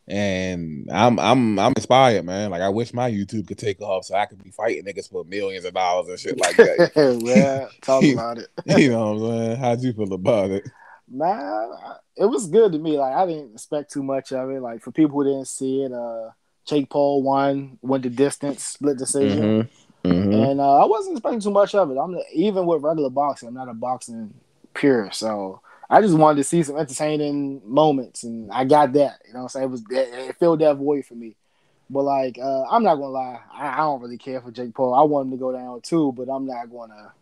And I'm I'm I'm inspired, man. Like I wish my YouTube could take off so I could be fighting niggas for millions of dollars and shit like that. yeah, talk about it. you know what I'm saying? How'd you feel about it? Man, it was good to me. Like I didn't expect too much of it. Like for people who didn't see it, uh Jake Paul won, went the distance, split decision. Mhm. Mhm. And uh, I wasn't expecting too much of it. I'm even with regular boxing, I'm not a boxing pure, so I just wanted to see some entertaining moments, and I got that. You know, what I'm saying it was it filled that void for me. But like, uh, I'm not gonna lie, I, I, don't really care for Jake Paul. I want him to go down too, but I'm not gonna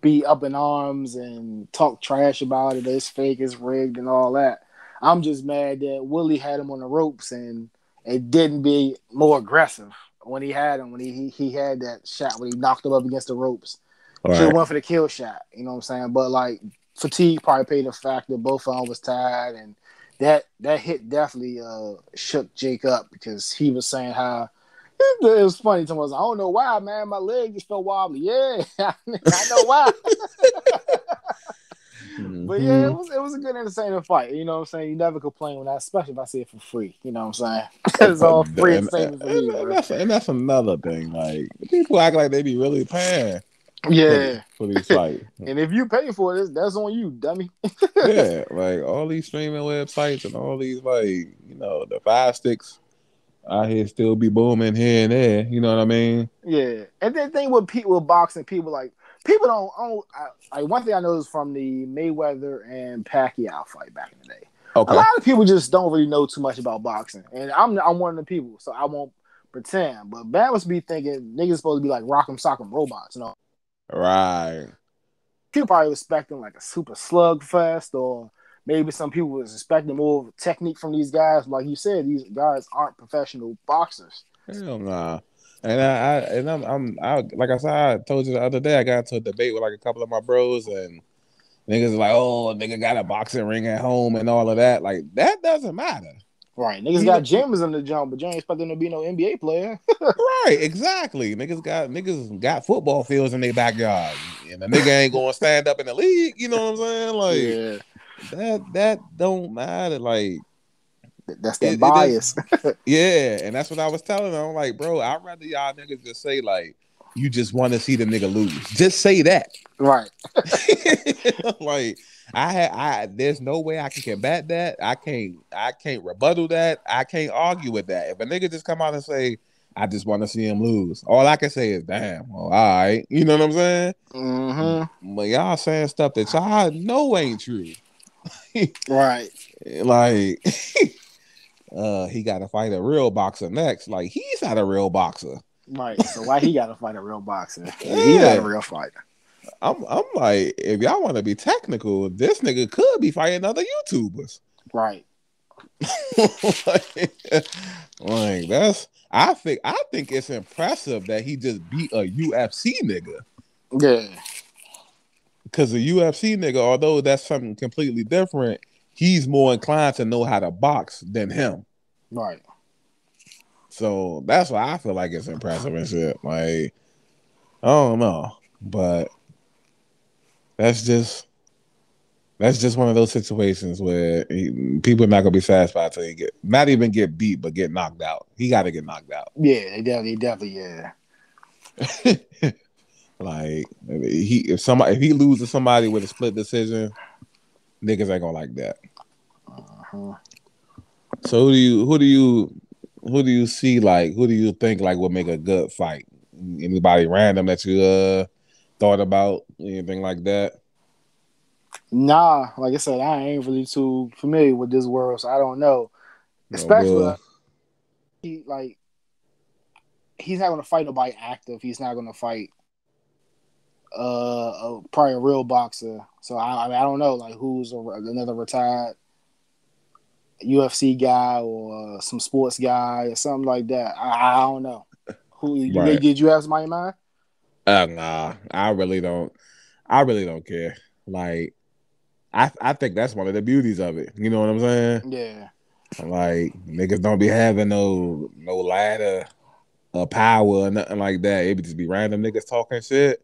be up in arms and talk trash about it. It's fake, it's rigged, and all that. I'm just mad that Willie had him on the ropes and it didn't be more aggressive when he had him when he he, he had that shot when he knocked him up against the ropes. Should have went for the kill shot. You know what I'm saying? But like fatigue probably played a factor. Both of them was tired, and that that hit definitely uh, shook Jake up because he was saying how it was funny to us. I don't know why, man. My leg just felt wobbly. Yeah, I know why. mm-hmm. But yeah, it was it was a good entertaining fight. You know what I'm saying? You never complain when I, especially if I see it for free. You know what I'm saying? it's all free and, and, and, and that's, and that's another thing. Like people act like they be really paying yeah. For, for these and if you pay for this, that's on you, dummy. yeah, like all these streaming websites and all these like, you know, the five sticks out here still be booming here and there. You know what I mean? Yeah. And then thing with people with boxing, people like people don't, don't I, one thing I know is from the Mayweather and Pacquiao fight back in the day. Okay. A lot of people just don't really know too much about boxing, and I'm I'm one of the people, so I won't pretend. But Bam must be thinking niggas supposed to be like rock'em sock'em robots, you know? Right. People probably expecting like a super slugfest, or maybe some people was expecting more technique from these guys. Like you said, these guys aren't professional boxers. Hell nah. And I, I and I'm, I'm I, like I said, I told you the other day, I got into a debate with like a couple of my bros, and niggas like, oh, nigga got a boxing ring at home and all of that. Like that doesn't matter. Right. Niggas got gyms in the jump, but you ain't expecting to be no NBA player. right, exactly. Niggas got niggas got football fields in their backyard. And the nigga ain't gonna stand up in the league. You know what I'm saying? Like yeah. that that don't matter. Like that's that it, bias. It yeah, and that's what I was telling them. I'm like, bro, I'd rather y'all niggas just say like you just want to see the nigga lose. Just say that. Right. like I had I there's no way I can combat that. I can't I can't rebuttal that. I can't argue with that. If a nigga just come out and say, I just want to see him lose, all I can say is damn, well, all right. You know what I'm saying? Mm-hmm. But y'all saying stuff that y'all know ain't true. right. Like uh he gotta fight a real boxer next. Like he's not a real boxer. Right. So why he gotta fight a real boxer? yeah. He's not a real fighter. I'm I'm like, if y'all want to be technical, this nigga could be fighting other YouTubers. Right. like, like, that's I think I think it's impressive that he just beat a UFC nigga. Yeah. Cause the UFC nigga, although that's something completely different, he's more inclined to know how to box than him. Right. So that's why I feel like it's impressive and shit. Like, I don't know. But that's just that's just one of those situations where he, people are not gonna be satisfied until he get not even get beat, but get knocked out. He got to get knocked out. Yeah, they definitely, definitely, yeah. like he, if somebody, if he loses somebody with a split decision, niggas ain't gonna like that. Uh-huh. So who do you, who do you, who do you see like, who do you think like would make a good fight? Anybody random that you uh thought about anything like that? Nah, like I said, I ain't really too familiar with this world, so I don't know. Especially, oh, he like he's not going to fight nobody active. He's not going to fight uh a, probably a real boxer. So I, I, mean, I don't know like who's a, another retired UFC guy or some sports guy or something like that. I, I don't know. Who right. did you have somebody in mind? Uh, nah, I really don't. I really don't care. Like, I I think that's one of the beauties of it. You know what I'm saying? Yeah. Like niggas don't be having no no ladder or power or nothing like that. It would just be random niggas talking shit.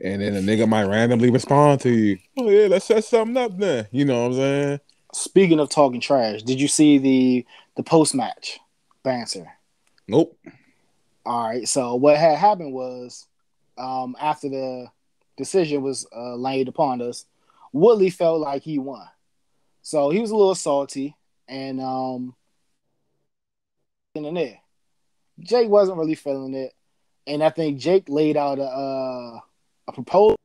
And then a nigga might randomly respond to you. Oh yeah, let's set something up then. You know what I'm saying? Speaking of talking trash, did you see the the post match banter? Nope. All right. So what had happened was um, after the decision was uh, laid upon us, Woodley felt like he won. So he was a little salty and um in there. Jake wasn't really feeling it. And I think Jake laid out a uh, a proposal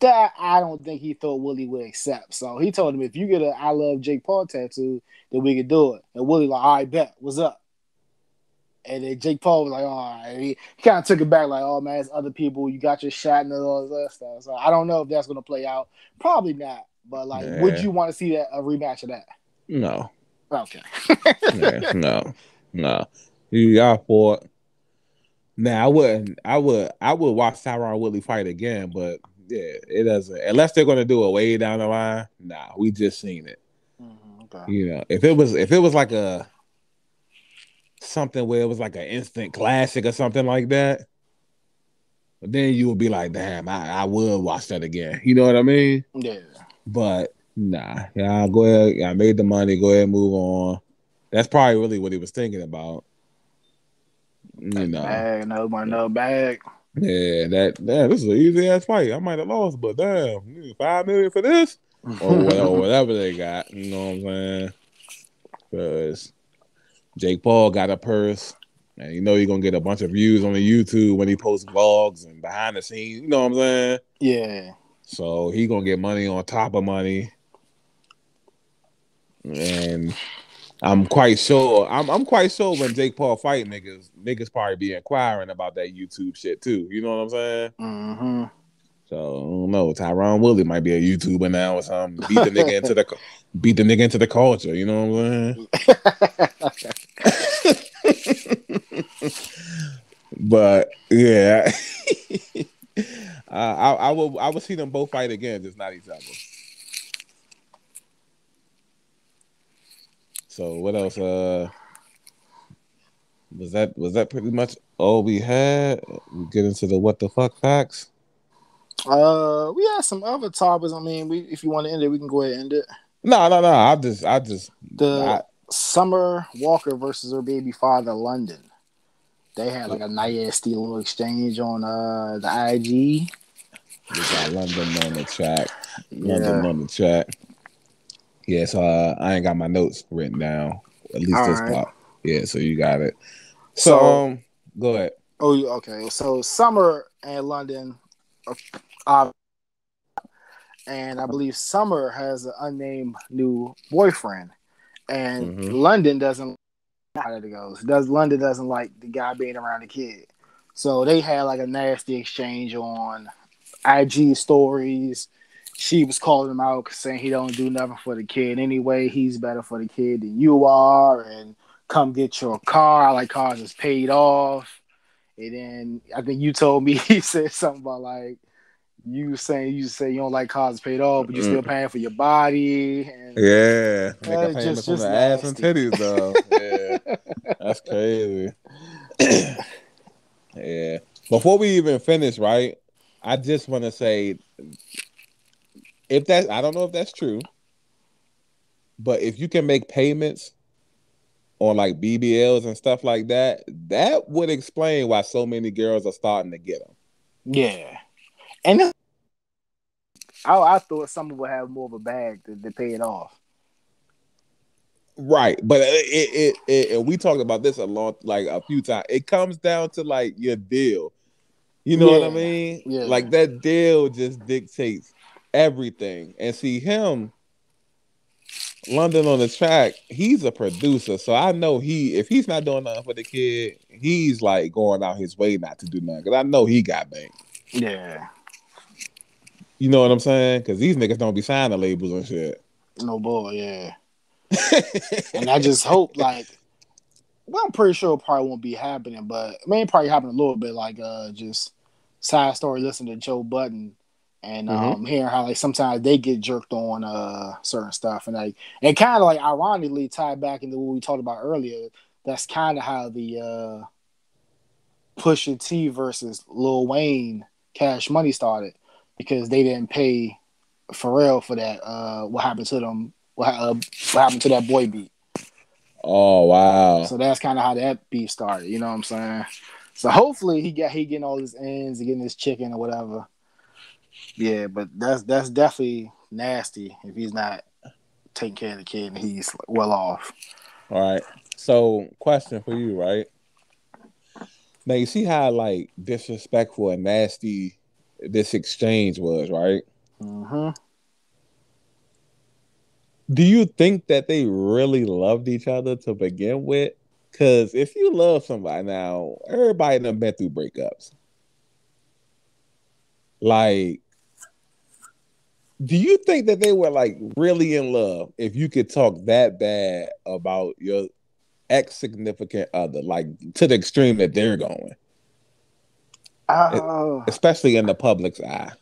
that I don't think he thought Willie would accept. So he told him if you get a I love Jake Paul tattoo, then we could do it. And Willie like, I bet, what's up? And then Jake Paul was like, "Oh," he, he kind of took it back, like, "Oh man, it's other people. You got your shot and all that stuff." So I don't know if that's gonna play out. Probably not. But like, Yeah. would you want to see that a rematch of that? No, Okay. Yeah, no, no. You got fought. Now I wouldn't. I would. I would watch Tyron Woodley fight again, but yeah, it doesn't. Unless they're gonna do it way down the line. Nah, we just seen it. Mhm, okay. You know, if it was if it was like a something where it was like an instant classic or something like that, then you would be like, damn, I, I would watch that again. You know what I mean? Yeah. But nah, yeah, go ahead. I made the money. Go ahead, move on. That's probably really what he was thinking about. You know, Bag, no money, no bag. yeah, that damn, this is an easy ass fight. I might have lost, but damn, five million for this or whatever, whatever they got. You know what I'm saying? Because Jake Paul got a purse, and you know you're gonna get a bunch of views on the YouTube when he posts vlogs and behind the scenes. You know what I'm saying? yeah. So he gonna get money on top of money, and I'm quite sure. I'm I'm quite sure when Jake Paul fight niggas, niggas probably be inquiring about that YouTube shit too. You know what I'm saying? hmm So I don't know. Tyron Woodley might be a YouTuber now or something. Beat the nigga into the beat the nigga into the culture. You know what I'm saying? But yeah, uh, I I will I will see them both fight again, just not each other. So what else? Uh, was that was that pretty much all we had? We get into the what the fuck facts. Uh, we have some other topics. I mean, we if you want to end it, we can go ahead and end it. No, no, no. I just I just The I- Summer Walker versus her baby father, London. They had like a nasty little exchange on uh the IG. we got London on the track. London Yeah. on the track. Yeah, so uh, I ain't got my notes written down. At least All this right. part. Yeah, so you got it. So, So- um, go ahead. Oh, okay. So Summer and London, uh, and I believe Summer has an unnamed new boyfriend, and Mhm. London doesn't. How that goes? Does London doesn't like the guy being around the kid? So they had like a nasty exchange on IG stories. She was calling him out saying he don't do nothing for the kid anyway. He's better for the kid than you are, and come get your car. I like cars is paid off. And then I think you told me he said something about like you saying you say you don't like cars paid off, but you're still paying for your body. And Yeah, Uh, a payment just- from just the ass and titties, though. yeah, that's crazy. yeah. Before we even finish, right? I just want to say, if that, I don't know if that's true, but if you can make payments on like BBLs and stuff like that, that would explain why so many girls are starting to get them. yeah, and this, I, I thought someone would have more of a bag to, to pay it off. Right, but it, it, it, it we talked about this a long, like a few times. It comes down to like your deal. You know what I mean? yeah. Like that deal just dictates everything. And see him, London on the track. He's a producer, so I know he. If he's not doing nothing for the kid, he's like going out his way not to do nothing. Because I know he got bank. Yeah, You know what I'm saying? Because these niggas don't be signing labels and shit. no boy, yeah. And I just hope like, well, I'm pretty sure it probably won't be happening, but I mean, it probably happen a little bit. Like, uh, just side story, listening to Joe Budden and um hearing how like sometimes they get jerked on uh certain stuff, and like it kind of like ironically tied back into what we talked about earlier. That's kind of how the uh Pusha T versus Lil Wayne Cash Money started because they didn't pay Pharrell for that. Uh, what happened to them? What, uh, what happened to that boy beat? oh wow. So that's kind of how that beef started. You know what I'm saying? So hopefully he got he getting all his ends and getting his chicken or whatever. Yeah, but that's that's definitely nasty if he's not taking care of the kid and he's well off. All right. So, question for you, right? Now you see how like disrespectful and nasty this exchange was, right? hmm Do you think that they really loved each other to begin with? Cause if you love somebody now, everybody done been through breakups. Like, do you think that they were like really in love if you could talk that bad about your ex significant other, like to the extreme that they're going? Uh, especially in the public's eye.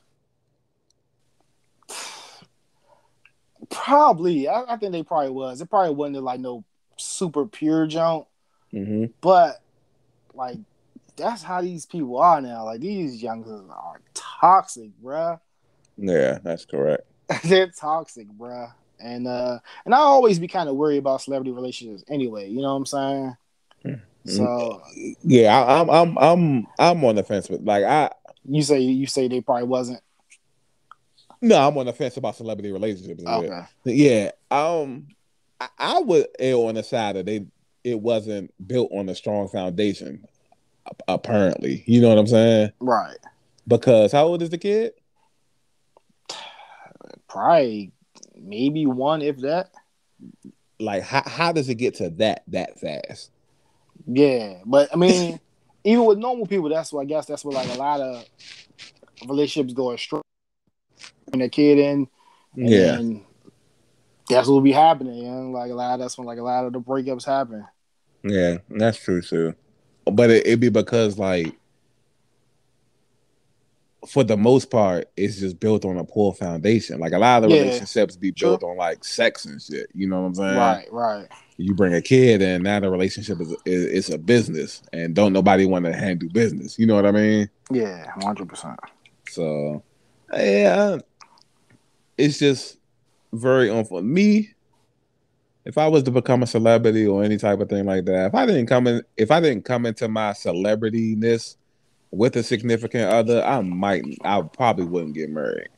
Probably, I, I, think they probably was. It probably wasn't like no super pure junk, mm-hmm. but like that's how these people are now. Like these youngsters are toxic, bruh. Yeah, that's correct. They're toxic, bruh. And uh and I always be kind of worried about celebrity relationships anyway. You know what I'm saying? Mm-hmm. So yeah, I, I'm I'm I'm I'm on the fence with like I. You say you say they probably wasn't. No, I'm on the fence about celebrity relationships. Okay. Yeah. Um, I, I would err on the side that they it wasn't built on a strong foundation. Apparently, you know what I'm saying? Right. Because how old is the kid? Probably maybe one, if that. Like, how how does it get to that that fast? Yeah, but I mean, even with normal people, that's what I guess that's what like a lot of relationships go astray And a kid in. yeah. that's what will be happening. You know? Like a lot of that's when like a lot of the breakups happen. Yeah, that's true too. But it, it'd be because like for the most part, it's just built on a poor foundation. Like a lot of the yeah. relationships be built sure. on like sex and shit. You know what I'm saying? Right, right. You bring a kid, and now the relationship is is, is a business, and don't nobody want to handle business. You know what I mean? Yeah, hundred percent. So, yeah, it's just very unfun. Me, if I was to become a celebrity or any type of thing like that, if I didn't come in, if I didn't come into my celebrityness with a significant other, I might, I probably wouldn't get married.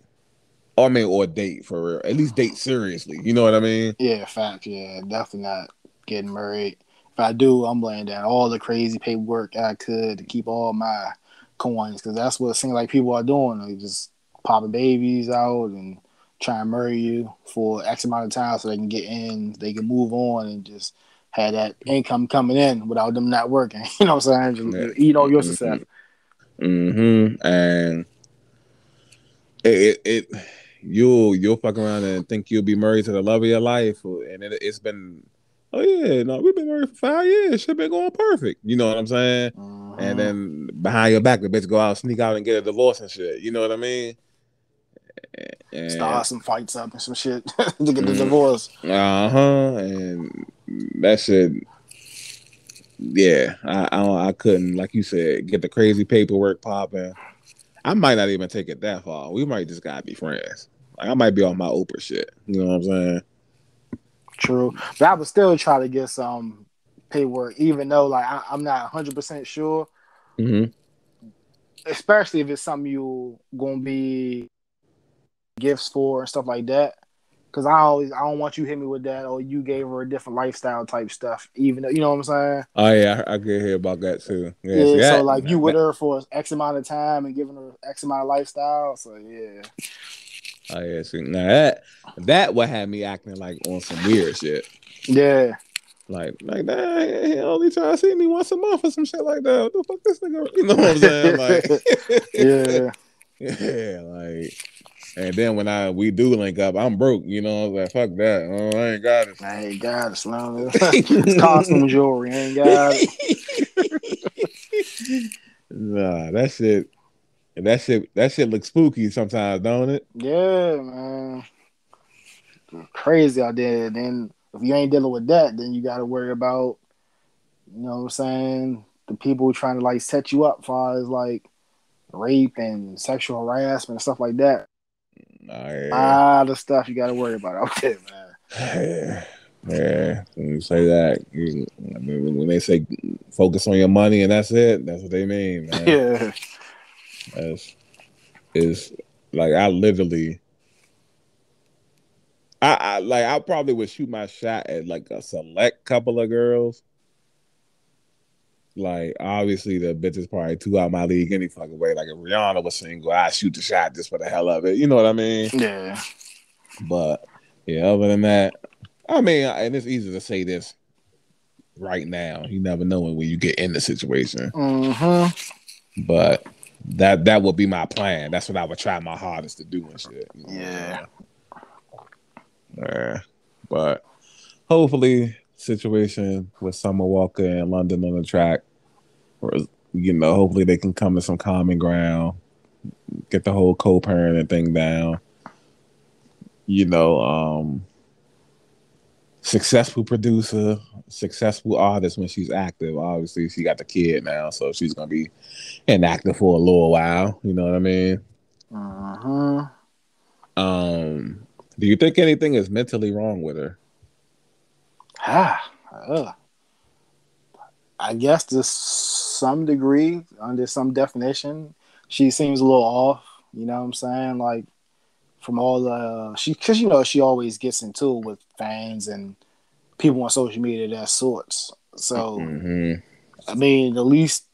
Or I mean, or date for real. At least date seriously. You know what I mean? Yeah, fact. Yeah, definitely not getting married. If I do, I'm laying down all the crazy paperwork I could to keep all my coins because that's what it seems like people are doing. They just popping babies out and trying and marry you for X amount of time so they can get in, they can move on and just have that income coming in without them not working. You know what I'm saying? Just eat all your mm-hmm. success. Mm-hmm. And it, it, it you'll you'll fuck around and think you'll be married to the love of your life, and it, has been oh yeah, no, we've been married for five years. Shit been going perfect. You know what I'm saying? Mm-hmm. And then behind your back, the bitch go out, sneak out, and get a divorce and shit. You know what I mean? and, start some fights up and some shit to get the mm, divorce. Uh huh. And that shit. Yeah, I, I I couldn't, like you said, get the crazy paperwork popping. I might not even take it that far. We might just gotta be friends. Like I might be on my Oprah shit. You know what I'm saying? True, but I would still try to get some paperwork, even though like I, am not 100 percent sure. Mm-hmm. Especially if it's something you gonna be gifts for and stuff like that. Cause I always I don't want you hit me with that or you gave her a different lifestyle type stuff. Even though you know what I'm saying. Oh yeah, I, I get hear about that too. Yeah, yeah so that, like you with her for X amount of time and giving her X amount of lifestyle. So yeah. Oh yeah, see now that that would have me acting like on some weird shit. Yeah. Like, like that, he only try to see me once a month or some shit like that. What the fuck this nigga? You know what I'm saying? Like, yeah, yeah, like and then when I we do link up, I'm broke. You know, I was like, fuck that. Oh, I ain't got it. I ain't got it, Sloan. it's costume jewelry. I ain't got it. nah, that shit. That shit. That shit looks spooky sometimes, don't it? Yeah, man. Crazy out there. Then if you ain't dealing with that, then you got to worry about, you know, what I'm saying the people trying to like set you up, for as like rape and sexual harassment and stuff like that. Nah, lot of stuff you got to worry about out there, man. Yeah. Yeah, when you say that, you, I mean, when they say focus on your money and that's it, that's what they mean, man. Yeah, that's is like I literally, I, I like I probably would shoot my shot at like a select couple of girls, like obviously the bitch is probably two out my league any fucking way. Like if Rihanna was single, I shoot the shot just for the hell of it. You know what I mean? Yeah. But yeah, other than that, I mean, and it's easy to say this. right now. You never know when you get in the situation. Mm-hmm. But that that would be my plan. That's what I would try my hardest to do and shit. You know? Yeah. Yeah. But hopefully situation with Summer Walker and London on the track, or you know, hopefully they can come to some common ground, get the whole co-parenting thing down. You know, um, successful producer, successful artist when she's active. Obviously, she got the kid now, so she's gonna be inactive for a little while. You know what I mean? Uh-huh. Um, do you think anything is mentally wrong with her? Ah, uh, I guess to some degree, under some definition, she seems a little off. You know what I'm saying? Like from all the she, because you know she always gets into it with fans and people on social media that sorts. So, Mm-hmm. I mean, at least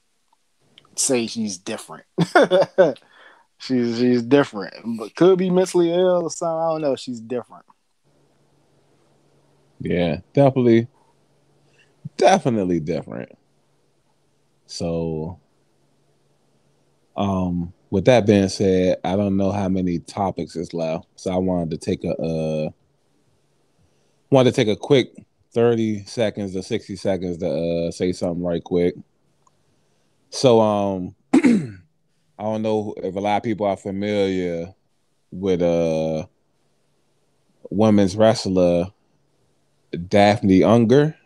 say she's different. she's she's different, but could be mentally ill or something. I don't know. She's different. Yeah, definitely, definitely different. So, um, with that being said, I don't know how many topics is left, so I wanted to take a uh, wanted to take a quick thirty seconds to sixty seconds to uh, say something right quick. So, um, I don't know if a lot of people are familiar with uh women's wrestler Daffney Unger.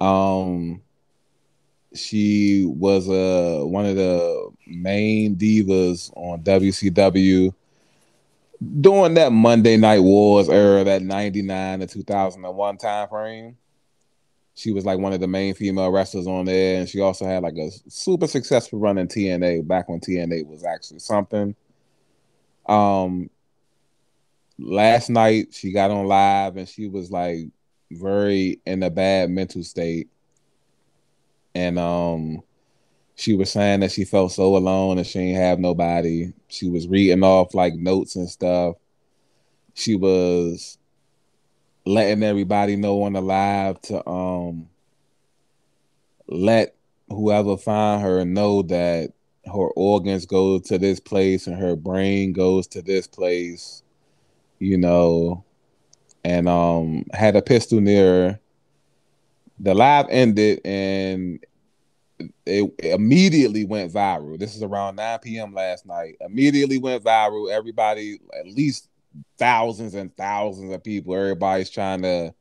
Um, she was uh one of the main divas on WCW during that Monday Night Wars era, that '99 to 2001 time frame. She was like one of the main female wrestlers on there, and she also had like a super successful run in TNA back when TNA was actually something. Um, last night she got on live and she was like very in a bad mental state and um she was saying that she felt so alone and she didn't have nobody. She was reading off like notes and stuff. She was letting everybody know on the live to um let whoever find her know that her organs go to this place and her brain goes to this place you know, and um had a pistol near her. The live ended and it immediately went viral. This is around 9 p.m. last night. Immediately went viral. Everybody, at least thousands and thousands of people, everybody's trying to,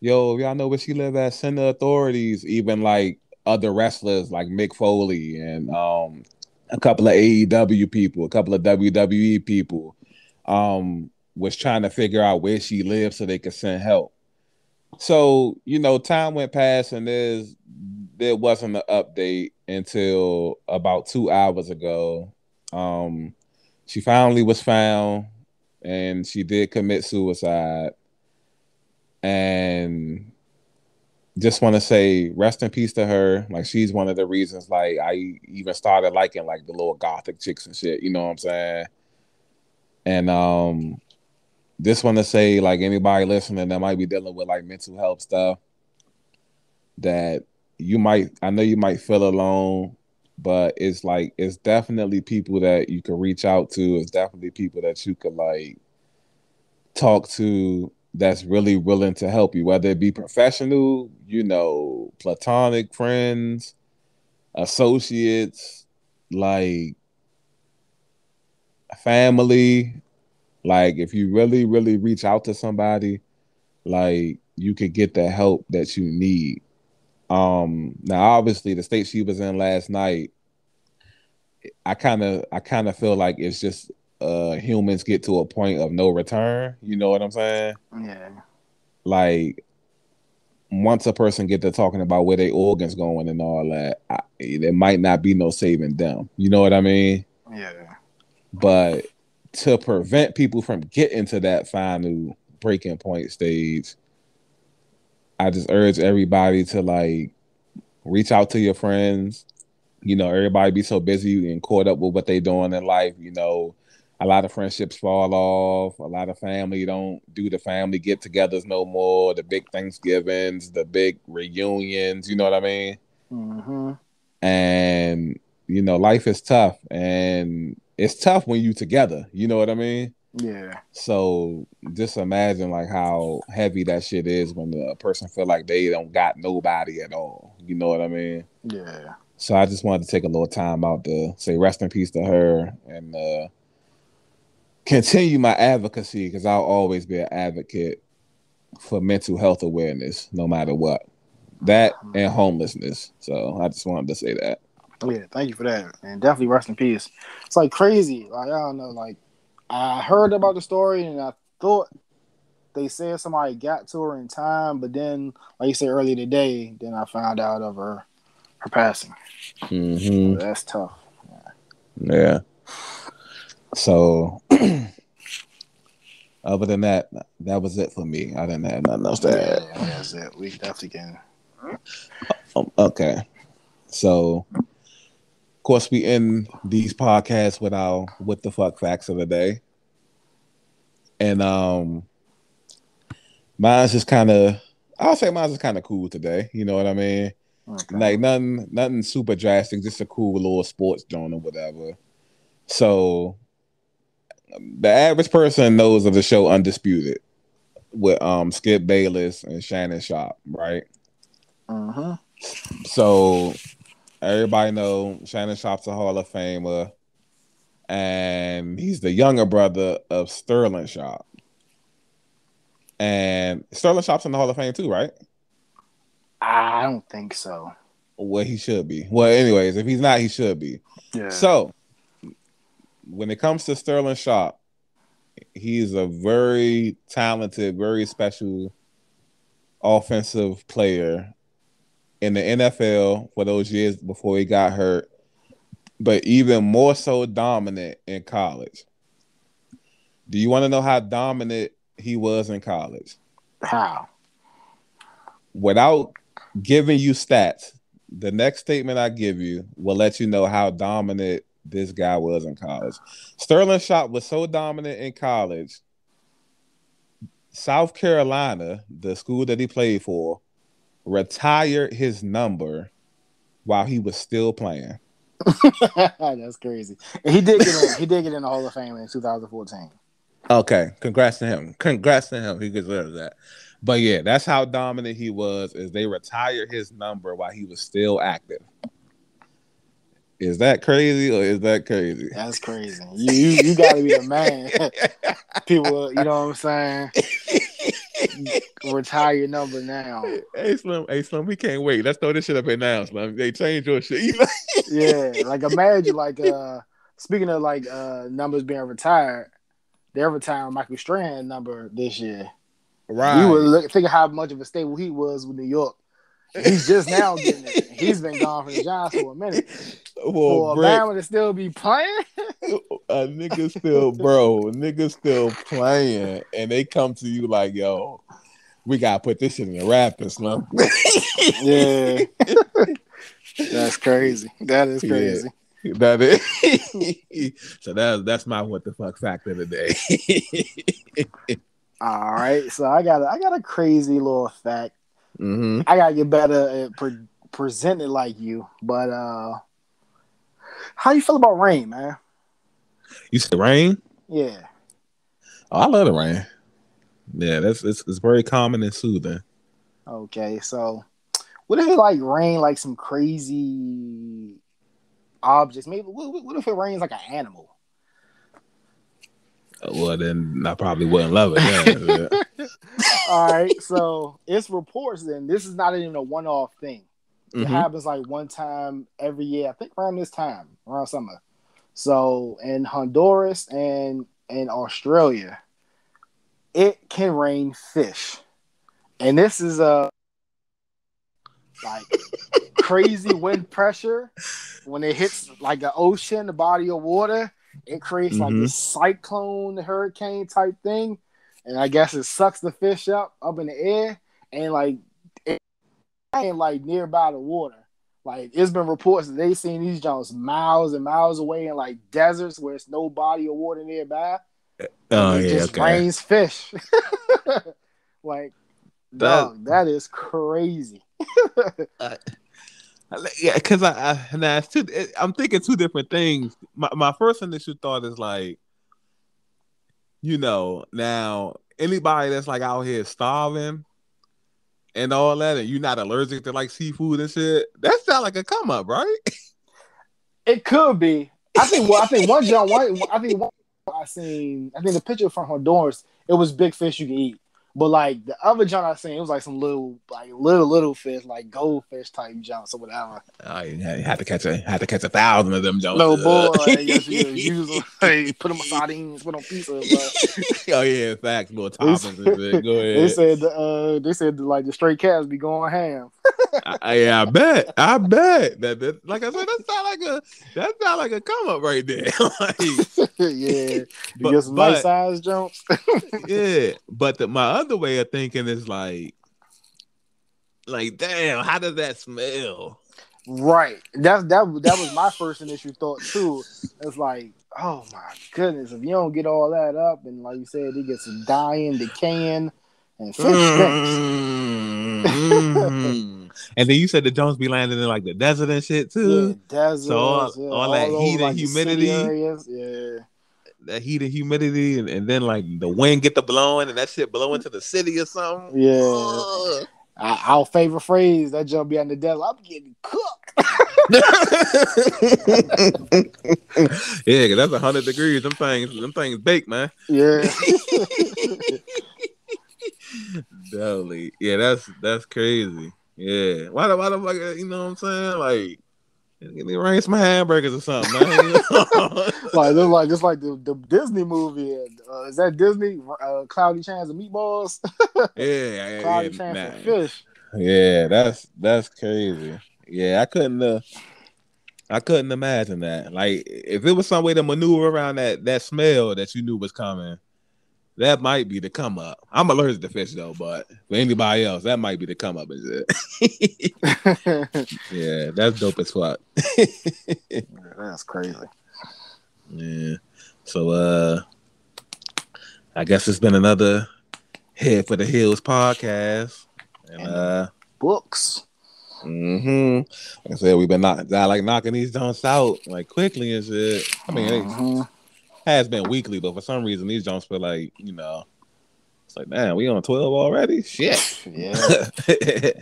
yo, y'all know where she live at? Send the authorities. Even like other wrestlers like Mick Foley and um a couple of AEW people, a couple of WWE people. Um, was trying to figure out where she lived so they could send help. So, you know, time went past and there's there wasn't an update until about two hours ago. Um, she finally was found and she did commit suicide. And just want to say rest in peace to her. Like she's one of the reasons like I even started liking like the little gothic chicks and shit, you know what I'm saying? And um just one to say, like anybody listening that might be dealing with like mental health stuff, that you might, I know you might feel alone, but it's like it's definitely people that you can reach out to. It's definitely people that you could like talk to that's really willing to help you, whether it be professional, you know, platonic friends, associates, like family, like if you really, really reach out to somebody, like you could get the help that you need. Um now obviously the state she was in last night, I kind of I kind of feel like it's just uh humans get to a point of no return. You know what I'm saying? Yeah. Like once a person get to talking about where their organs going and all that, I, there might not be no saving them. You know what I mean? Yeah. But to prevent people from getting to that final breaking point stage, I just urge everybody to like reach out to your friends. You know, everybody be so busy and caught up with what they're doing in life. You know, a lot of friendships fall off. A lot of family don't do the family get-togethers no more. The big Thanksgivings, the big reunions. You know what I mean? Mm-hmm. And you know, life is tough, and it's tough when you together. You know what I mean? Yeah. So just imagine like how heavy that shit is when the person feel like they don't got nobody at all. You know what I mean? Yeah. So I just wanted to take a little time out to say rest in peace to her and uh continue my advocacy because I'll always be an advocate for mental health awareness, no matter what. That and homelessness. So I just wanted to say that. Yeah, thank you for that. And definitely rest in peace. It's like crazy. Like I don't know, like I heard about the story and I thought they said somebody got to her in time, but then, like you said earlier today, then I found out of her her passing. Mm-hmm. That's tough. Yeah. So, other than that, that was it for me. I didn't have nothing else to add. Yeah, that's it. We definitely can. Um, okay. So, of course, we end these podcasts with our what the fuck facts of the day, and um, mine's just kind of. I'll say mine's just kind of cool today. You know what I mean? Okay. Like nothing, nothing super drastic. Just a cool little sports joint or whatever. So, the average person knows of the show Undisputed with um Skip Bayless and Shannon Sharpe, right? Uh-huh. So everybody know Shannon Sharpe's a Hall of Famer, and he's the younger brother of Sterling Sharpe. And Sterling Sharpe's in the Hall of Fame too, right? I don't think so. Well, he should be. Well, anyways, if he's not, he should be. Yeah. So when it comes to Sterling Sharpe, he's a very talented, very special offensive player in the NFL for those years before he got hurt, but even more so dominant in college. Do you want to know how dominant he was in college? How? Without giving you stats, the next statement I give you will let you know how dominant this guy was in college. Sterling Sharpe was so dominant in college. South Carolina, the school that he played for, retired his number while he was still playing. That's crazy. He did get in. He did get in the Hall of Fame in 2014. Okay, congrats to him. Congrats to him. He deserves that. But yeah, that's how dominant he was. Is they retired his number while he was still active. Is that crazy or is that crazy? That's crazy. You you, you got to be the man. People, you know what I'm saying? Retire your number now. Hey Slim, hey Slim, we can't wait. Let's throw this shit up in now, Slim. They change your shit. Yeah, like imagine like uh speaking of like uh numbers being retired, they're retiring Michael Strahan number this year. right. You were look, think of how much of a stable he was with New York. He's just now getting it. He's been gone from the Giants for a minute. Well, For Brett, man to still be playing, a nigga still, bro, a nigga still playing, and they come to you like, yo, we gotta put this shit in the Raptors, Slim. yeah, that's crazy. That is Yeah. crazy. That is. so that's that's my what the fuck fact of the day. All right, so I got a, I got a crazy little fact. Hmm I gotta get better at pre- presenting like you. But uh how you feel about rain, man? You said rain? Yeah. Oh, I love the rain. Yeah, that's it's, it's very common and soothing. Okay, so what if it like rain like some crazy objects? Maybe what, what if it rains like an animal? Well, then I probably wouldn't love it. Yeah. All right, so it's reports then this is not even a one-off thing. It Mhm. happens like one time every year. I think around this time, around summer. So in Honduras and in Australia, it can rain fish, and this is a like crazy wind pressure when it hits like the ocean, the body of water. It creates like Mhm. this cyclone, hurricane type thing, and I guess it sucks the fish up up in the air, and like it ain't like nearby the water, Like it's been reports that they seen these Jones miles and miles away in like deserts where it's no body of water nearby. Oh it yeah, just okay. rains fish. like, That- dog, that is crazy. Yeah, because I, I nah, it's two, it, I'm thinking two different things. My my first initial thought is like, you know, now anybody that's like out here starving and all that, and you're not allergic to like seafood and shit, that sound like a come up, right? It could be. I think. Well, I think one John. One, I think one I seen. I think the picture from Honduras. It was big fish you can eat. But like the other John I seen, it was like some little, like little little fish, like goldfish type Johns or whatever. Oh, you had to catch a had to catch a thousand of them Jones. No boy, I guess you use them. Hey, put them on sardines, put on pizza. But oh yeah, facts, little toppings and shit. Go they said, uh, they said like the stray cats be going ham. I, yeah, I bet. I bet that, that like I said, that sound like a that sound like a come up right there. like, yeah, But- you get some nice size jumps. yeah, but the, my other way of thinking is like, like, damn, how does that smell? Right. That's that. That was my first initial thought too. It's like, oh my goodness, if you don't get all that up, and like you said, it gets dying, decaying, and fish stinks. Mm. and then you said the Jones be landing in like the desert and shit Yeah, too. deserts, So all- yeah, all that over, heat and like, humidity. areas, Yeah. That heat and humidity, and, and then like the wind get the blowing, and that shit blow into the city or something. Yeah. Ugh. Our, our favorite phrase that jump behind the desert. I'm getting cooked. yeah, cause that's hundred degrees. Them things, them things bake, man. Yeah. Definitely. Yeah, that's that's crazy. Yeah. Why the why the fuck you know what I'm saying? Like give me rain some hamburgers or something, man. Like like just like the, the Disney movie. Uh, is that Disney? Uh, Cloudy Chance of Meatballs. yeah, yeah, Cloudy yeah, Chance nah. and Fish. yeah, that's that's crazy. Yeah, I couldn't uh I couldn't imagine that. Like if it was some way to maneuver around that that smell that you knew was coming, that might be the come up. I'm allergic to fish though, but for anybody else, that might be the come up, is it? yeah, that's dope as fuck. That's crazy. Yeah. So uh I guess it's been another Head for the Heels podcast. And uh Books. Mm-hmm. Like I said, we've been knock, I like knocking these joints out like quickly and shit. I mean it. Has been weekly, but for some reason these joints feel like, you know, it's like, man, we on 12 already? Shit. Yeah.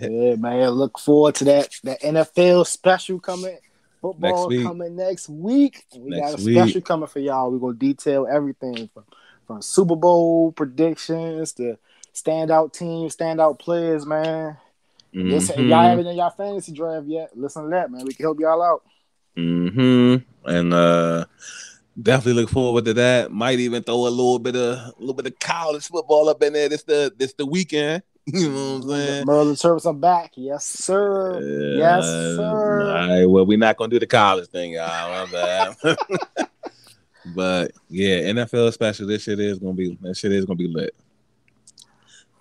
Yeah, man. Look forward to that that NFL special coming. Football Next week. coming next week. We Next got a week. special coming for y'all. We're gonna detail everything from from Super Bowl predictions to standout teams, standout players, man. Listen, y'all haven't done y'all fantasy draft yet, listen to that, man. We can help y'all out. Mm hmm And uh definitely look forward to that. Might even throw a little bit of a little bit of college football up in there. This the this the weekend. You know what I'm saying? Merlin Service, I'm back. Yes, sir. Yes, sir. All right. Well, we're not gonna do the college thing, y'all. My bad. but yeah, NFL special. This shit is gonna be that shit is gonna be lit.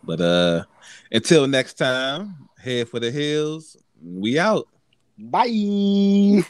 But uh until next time, head for the heels. We out. Bye.